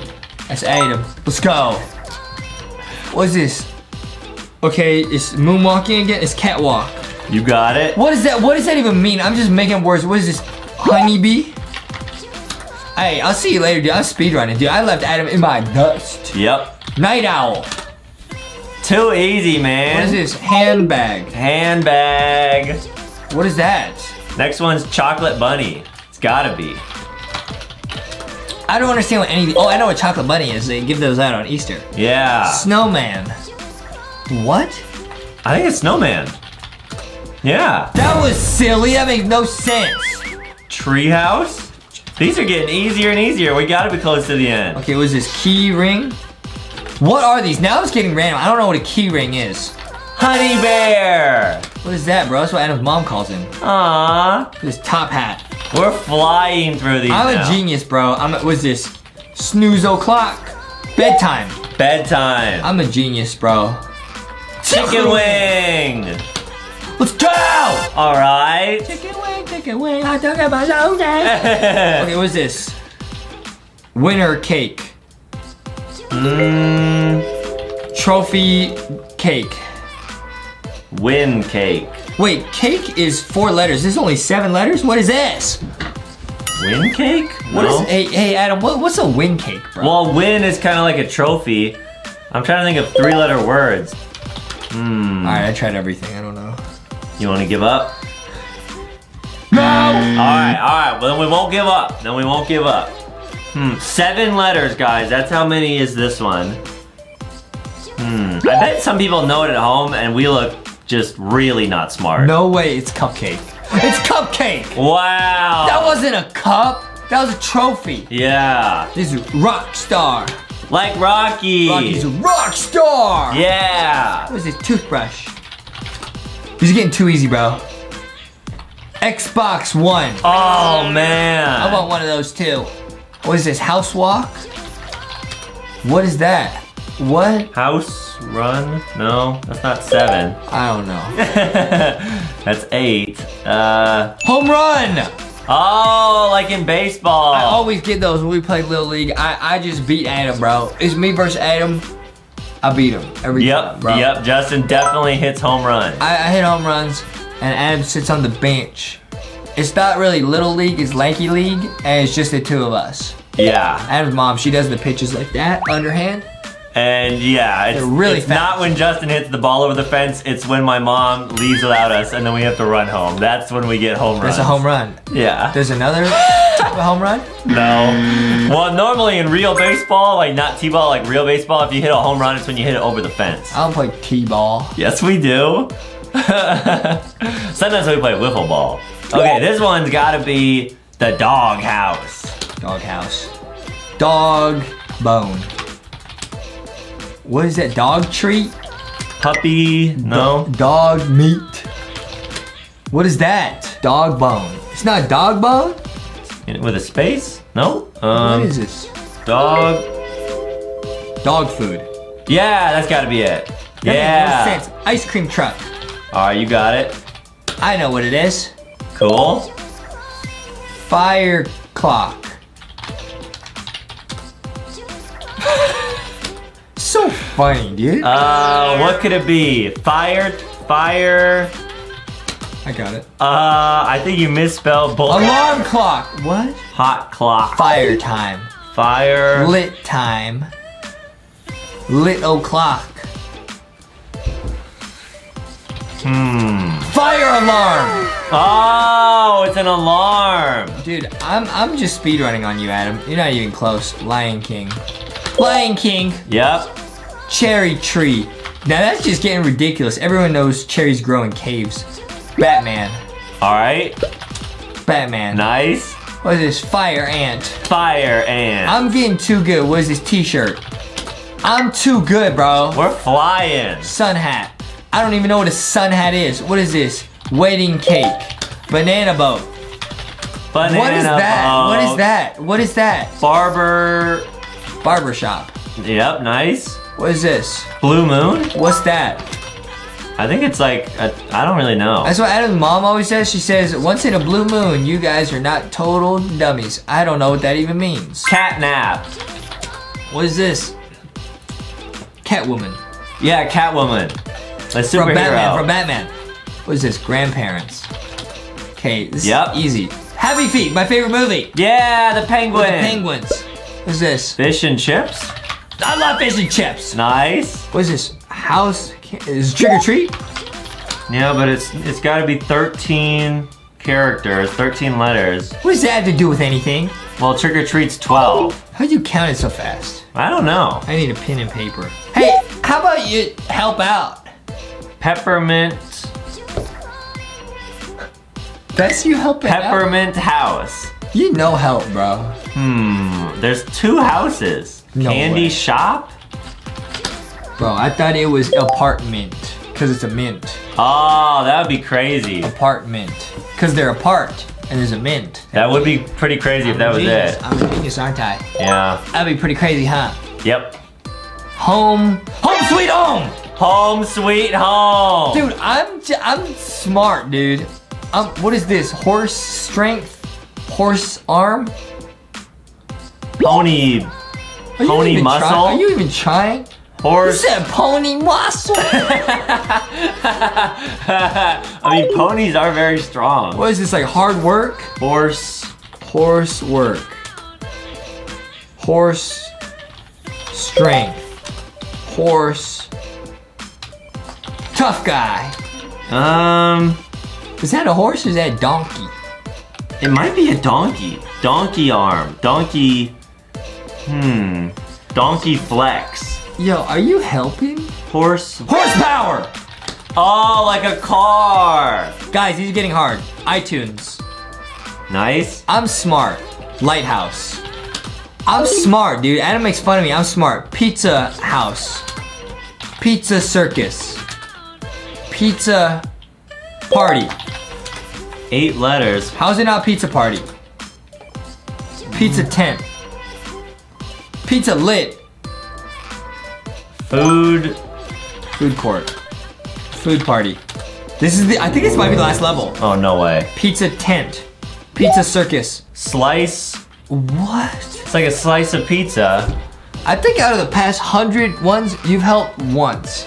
That's Adam. Let's go. What is this? Okay, it's moonwalking again. It's catwalk. You got it. What is that? What does that even mean? I'm just making words. What is this? Honeybee? Hey, I'll see you later, dude. I'm speedrunning, dude. I left Adam in my dust. Yep. Night owl. Too easy, man. What is this? Handbag. Handbag. What is that? Next one's chocolate bunny. It's gotta be. I don't understand what any. Oh, I know what chocolate bunny is. They give those out on Easter. Yeah. Snowman. What? I think it's snowman. Yeah. That was silly. That makes no sense. Treehouse. These are getting easier and easier. We gotta be close to the end. Okay, what is this? Key ring? What are these? Now it's getting random. I don't know what a key ring is. Honey bear. What is that, bro? That's what Adam's mom calls him. Aww. This top hat. We're flying through these I'm now. a genius, bro. I'm a, what's this? Snooze o'clock. Bedtime. Bedtime. I'm a genius, bro. Chicken wing. Let's go! All right. Chicken wing, chicken wing, hot dog at my nose. Okay, what's this? Winner cake. mm, Trophy cake. win cake. Wait, cake is four letters. This is only seven letters? What is this? Win cake? What is? No. Hey, hey, Adam. What, what's a win cake, bro? Well, win is kind of like a trophy. I'm trying to think of three-letter words. Hmm. All right, I tried everything. I don't know. You want to give up? No. All right, all right. Well, then we won't give up. Then we won't give up. Hmm. Seven letters, guys. That's how many is this one. Hmm. I bet some people know it at home, and we look just really not smart. No way. It's cupcake. It's cupcake. Wow. That wasn't a cup. That was a trophy. Yeah. This is rock star. Like Rocky. Rocky's a rock star. Yeah. What is this toothbrush? These are getting too easy, bro. Xbox One. Oh man. I want one of those too. What is this? House walk? What is that? What? House run? No, that's not seven. I don't know. that's eight. Uh Home run! oh, like in baseball. I always get those when we play Little League. I, I just beat Adam, bro. It's me versus Adam. I beat him every Yep, time, bro. yep. Justin definitely hits home runs. I, I hit home runs, and Adam sits on the bench. It's not really Little League, it's Lanky League, and it's just the two of us. yeah, Adam's mom, she does the pitches like that, underhand. And yeah, it's really it's not when Justin hits the ball over the fence. It's when my mom leaves without us, and then we have to run home. That's when we get home runs. That's a home run. Yeah. There's another type of home run. No. Well, normally in real baseball, like not t-ball, like real baseball, if you hit a home run, it's when you hit it over the fence. I don't play t-ball. Yes, we do. Sometimes we play wiffle ball. Okay, this one's gotta be the dog house. Dog house. Dog bone. What is that? Dog treat? Puppy, no. Dog meat. What is that? Dog bone. It's not dog bone? With a space? No? Um, what is this? Dog. Dog food. Yeah, that's gotta be it. That makes no Yeah. sense. Ice cream truck. Alright, you got it. I know what it is. Cool. Fire clock. Funny, dude. Uh, what could it be? Fire, fire. I got it. Uh, I think you misspelled bull. Alarm clock. What? Hot clock. Fire time. Fire. Lit time. Lit o'clock. Hmm. Fire alarm. Oh, it's an alarm. Dude, I'm I'm just speedrunning on you, Adam. You're not even close. Lion King. Lion King. Yep. Cherry tree. Now that's just getting ridiculous. Everyone knows cherries grow in caves. Batman. All right. Batman. Nice. What is this? Fire ant. Fire ant. I'm getting too good. What is this t-shirt? I'm too good, bro. We're flying. Sun hat. I don't even know what a sun hat is. What is this? Wedding cake. Banana boat. Banana boat. what is that? What is that? What is that? Barber. Barber shop. Yep. Nice. What is this? Blue moon. What's that? I think it's like I I don't really know. That's what Adam's mom always says. She says, once in a blue moon, you guys are not total dummies. I don't know what that even means. Catnap. What is this? Catwoman. Yeah, Catwoman. A superhero. From Batman, from Batman. What is this? Grandparents. Okay, this Yep. is easy. Happy Feet, my favorite movie. yeah, the penguin. The penguins. What is this? Fish and chips. I love fish and chips. Nice. What is this? House? Is it trick or treat? Yeah, but it's it's got to be 13 characters, 13 letters. What does that have to do with anything? Well, trick or treat's 12. How'd you count it so fast? I don't know. I need a pen and paper. Hey, how about you help out? Peppermint That's you helping out. Peppermint House. You know help, bro. Hmm. There's two houses. No Candy way. shop. Bro, I thought it was apartment. Cause it's a mint. Oh, that would be crazy. Apartment. Cause they're apart and there's a mint. That would be pretty crazy if that was Genius. it. I'm a genius, aren't I? Yeah. That'd be pretty crazy, huh? Yep. Home. Home sweet home! Home sweet home. Dude, I'm I'm smart, dude. Um, what is this? Horse strength? Horse arm? Pony. Are Pony muscle? Are you even trying? Horse. You said pony muscle. I mean, ponies are very strong. what is this like hard work? Horse. Horse work. Horse strength. Horse. Tough guy. Um, Is that a horse or is that a donkey? it might be a donkey. Donkey arm. Donkey. Hmm. Donkey flex. Yo, are you helping? Horse. Horsepower! Oh, like a car. Guys, these are getting hard. iTunes. Nice. I'm smart. Lighthouse. I'm smart, dude. Adam makes fun of me. I'm smart. Pizza house. Pizza circus. Pizza party. Eight letters. How's it not pizza party? Pizza tent. Pizza lit. Food. Food court. Food party. This is the. I think this might be the last level. Oh, no way. Pizza tent. Pizza circus. Slice. What? It's like a slice of pizza. I think out of the past hundred ones, you've helped once.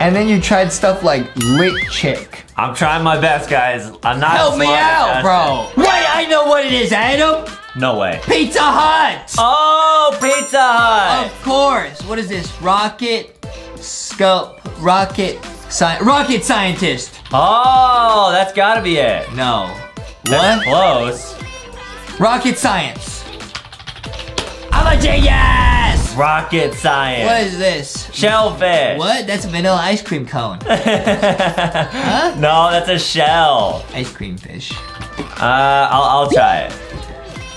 And then you tried stuff like lit chick. I'm trying my best, guys. I'm not. Help me out, bro. Wait, I know what it is, Adam. No way. Pizza Hut. Oh, Pizza Hut. Of course. What is this? Rocket scope. Rocket sci- Rocket scientist. Oh, that's gotta be it. No. That's What? close. Rocket science. I'm a genius. Rocket science. What is this? Shellfish. What? That's a vanilla ice cream cone. no, that's a shell. ice cream fish. Uh, I'll, I'll try it.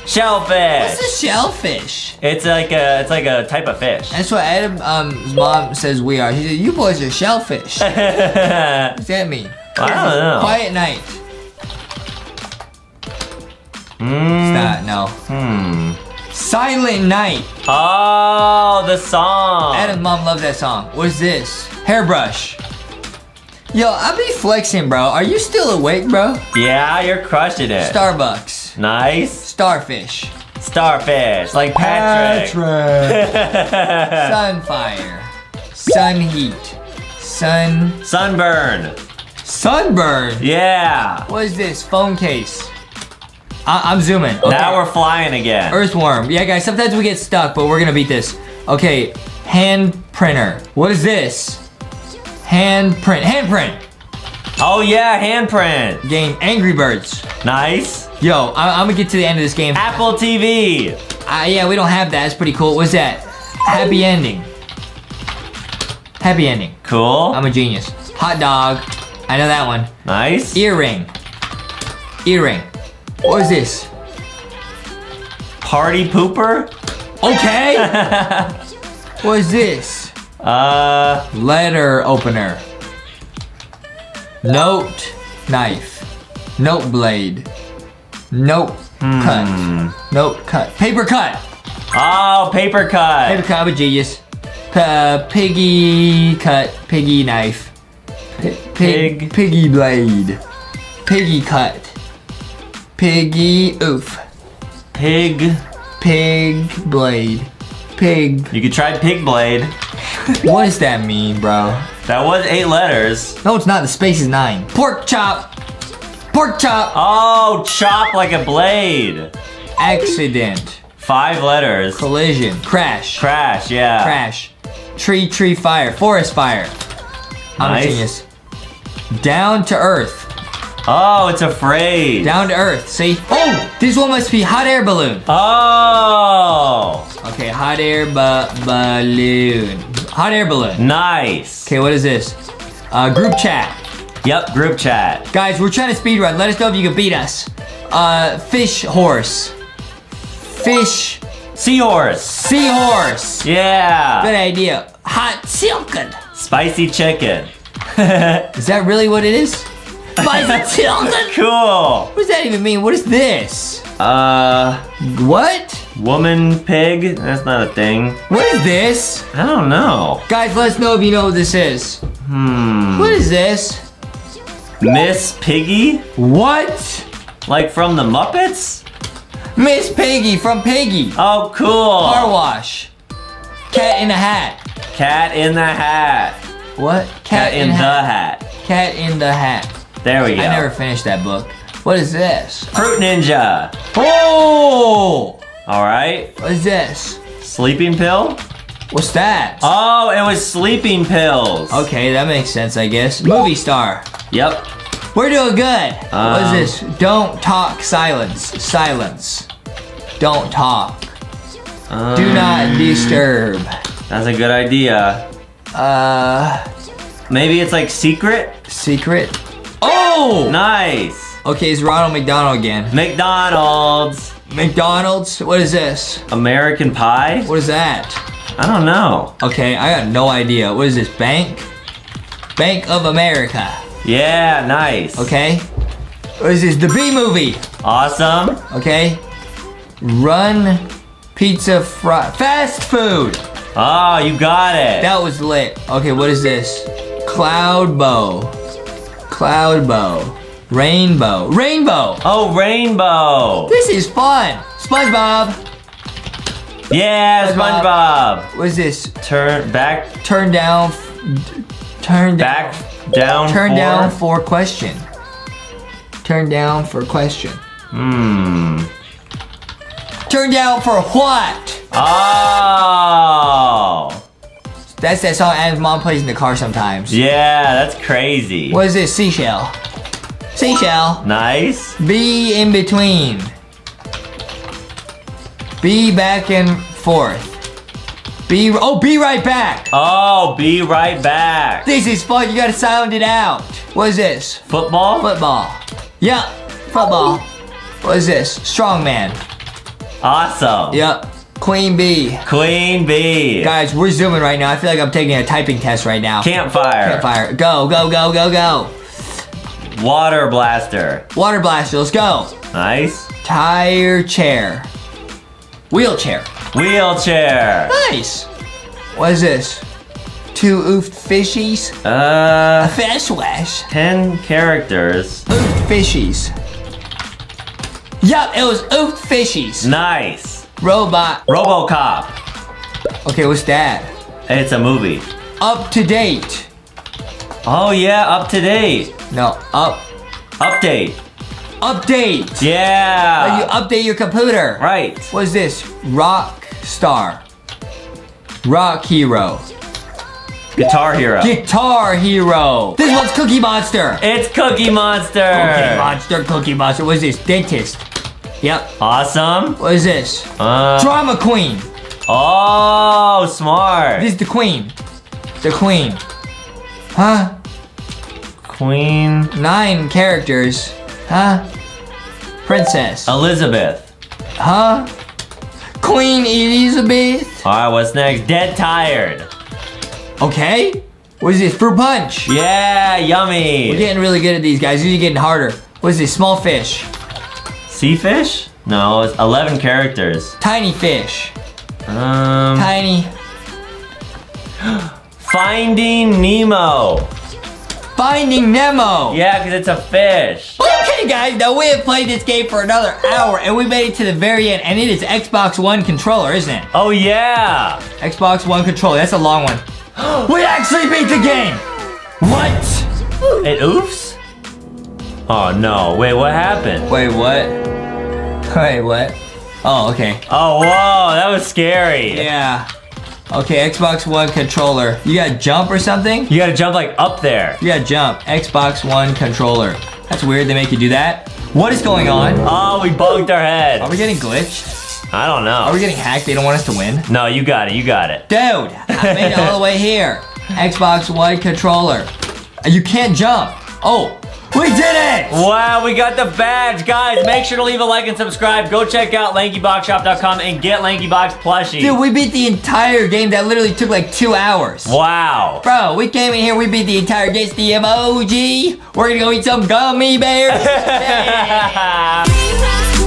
Shellfish. What's a shellfish? It's like a, it's like a type of fish. That's what Adam, um, mom says we are. He said, "You boys are shellfish." what I does that mean? don't know. Quiet night. Mm, Stop. No. hmm. Silent night. Oh, the song. Adam's mom loves that song. What is this? Hairbrush. Yo, I be flexing, bro. Are you still awake, bro? Yeah, you're crushing it. Starbucks. Nice. Starfish. Starfish, like Patrick. Sunfire. Sun heat. Sun. Sunburn. Sunburn. Yeah. What is this? Phone case. I- I'm zooming. Okay. Now we're flying again. Earthworm. Yeah, guys, sometimes we get stuck, but we're gonna beat this. Okay, hand printer. What is this? Hand print. Handprint. Oh yeah, handprint. Game Angry Birds. Nice. Yo, I- I'm gonna get to the end of this game. Apple TV. Uh, yeah, we don't have that. It's pretty cool. What's that? Happy ending. Happy ending. Cool. I'm a genius. Hot dog. I know that one. nice. Earring. Earring. What is this? Party pooper. Okay. what is this? Uh, Letter opener. Note knife. Note blade. Note cut. Note cut. Paper cut. oh, paper cut. Paper cut. I'm a genius. Uh, piggy cut. Piggy knife. P- pig. Pig. Piggy blade. Piggy cut. Piggy oof. Pig. Pig blade. Pig. You could try pig blade. What does that mean, bro? That was eight letters. No, it's not. The space is nine. Pork chop. Pork chop. Oh, chop like a blade. Accident. Five letters. Collision. Crash. Crash, yeah. Crash. Tree, tree, fire. Forest fire. I'm Nice. a genius. Down to earth. Oh, it's a phrase. Down to earth. See? Oh, this one must be hot air balloon. Oh, Okay, hot air ba- balloon. Hot air balloon. nice. Okay, what is this? Uh, group chat. Yep, group chat. Guys, we're trying to speed run. Let us know if you can beat us. Uh, fish horse. Fish Seahorse. seahorse. Yeah. Good idea. Hot chicken. Spicy chicken. Is that really what it is? Spicy chicken? Cool. What does that even mean? What is this? Uh, What? woman pig? That's not a thing. What is this? I don't know. Guys, let us know if you know what this is. Hmm. What is this? Miss Piggy? What? Like from the Muppets? Miss Piggy from Piggy. Oh, cool. Car wash. Cat in a hat. Cat in the hat. What? Cat in the hat. Cat in the hat. There we go. I never finished that book. What is this? Fruit Ninja. Oh! All right. What is this? Sleeping pill? What's that? Oh, it was sleeping pills. Okay, that makes sense, I guess. Movie star. Yep. We're doing good. what Um, is this? Don't talk. Silence. Silence. Don't talk. Um, Do not disturb. That's a good idea. Uh, Maybe it's like secret? secret. Oh! Nice. Okay, it's Ronald McDonald again. McDonald's. McDonald's. What is this? American Pie? What is that? I don't know. Okay, I got no idea. What is this? Bank? Bank of America. Yeah, nice. Okay. What is this? The Bee Movie. Awesome. Okay. Run pizza fry. Fast food. Oh, you got it. That was lit. Okay, what is this? Cloud bow. Cloud bow. Rainbow. Rainbow. oh, rainbow. This is fun. SpongeBob. Yeah, SpongeBob. What is this? Turn back, Turn down. Turn down. back, down. Turn down for question. Turn down for question. Hmm. Turn down for what? Oh. That's that song Adam's mom plays in the car sometimes. Yeah, that's crazy. What is this? Seashell. Seashell. Nice. Be in between. Be back and forth. Be oh, be right back. Oh, be right back. This is fun. You gotta sound it out. What is this? Football? Football. Yeah, Football. What is this? Strongman. Awesome. Yep. Queen bee. Queen bee. Guys, we're zooming right now. I feel like I'm taking a typing test right now. Campfire. Campfire. Go, go, go, go, go. Water blaster. Water blaster. Let's go. Nice. Tire chair. Wheelchair. Wheelchair. Nice. What is this? Two oofed fishies. Uh, Fish wash. 10 characters. Oofed fishies. Yup, it was oofed fishies. Nice. Robot. Robocop. Okay, what's that? It's a movie. Up to date. Oh yeah, up to date. No, up. Update. Update. When you update your computer. Right. What is this? Rock star. Rock hero. Guitar Hero. Guitar hero. This one's Cookie Monster. It's Cookie Monster. Cookie Monster, Cookie Monster. What is this? Dentist. Yep. Awesome. What is this? Uh, Drama queen. oh, smart. This is the queen. The queen. Huh? Queen Nine characters. Huh? Princess. Elizabeth. Huh? Queen Elizabeth. All right, what's next? Dead Tired. Okay. What is this? Fruit punch. Yeah, yummy. We're getting really good at these guys. These are getting harder. What is this? Small fish. Sea fish? No, it's 11 characters. Tiny fish. Um, Tiny. Finding Nemo. Finding Nemo. Yeah, because it's a fish. Okay, guys, now we have played this game for another hour, and we made it to the very end, and it is Xbox One controller, isn't it? Oh, yeah. Xbox One controller. That's a long one. we actually beat the game. What? It oofs? Oh, no. Wait, what happened? Wait, what? Wait, what? Oh, okay. Oh, whoa, that was scary. Yeah. Okay, Xbox One controller. You gotta jump or something? You gotta jump like up there. You gotta jump. Xbox One controller. That's weird. They make you do that. What is going on? Oh, we bugged our head. Are we getting glitched? I don't know. Are we getting hacked? They don't want us to win? No, you got it. You got it. Dude, I made it all the way here. Xbox One controller. You can't jump. Oh, we did it! Wow, we got the badge. Guys, make sure to leave a like and subscribe. Go check out LankyBoxShop.com and get LankyBox plushies. Dude, we beat the entire game. That literally took like two hours. wow. Bro, we came in here, we beat the entire Guess the emoji. We're gonna go eat some gummy bears. Yay. Be right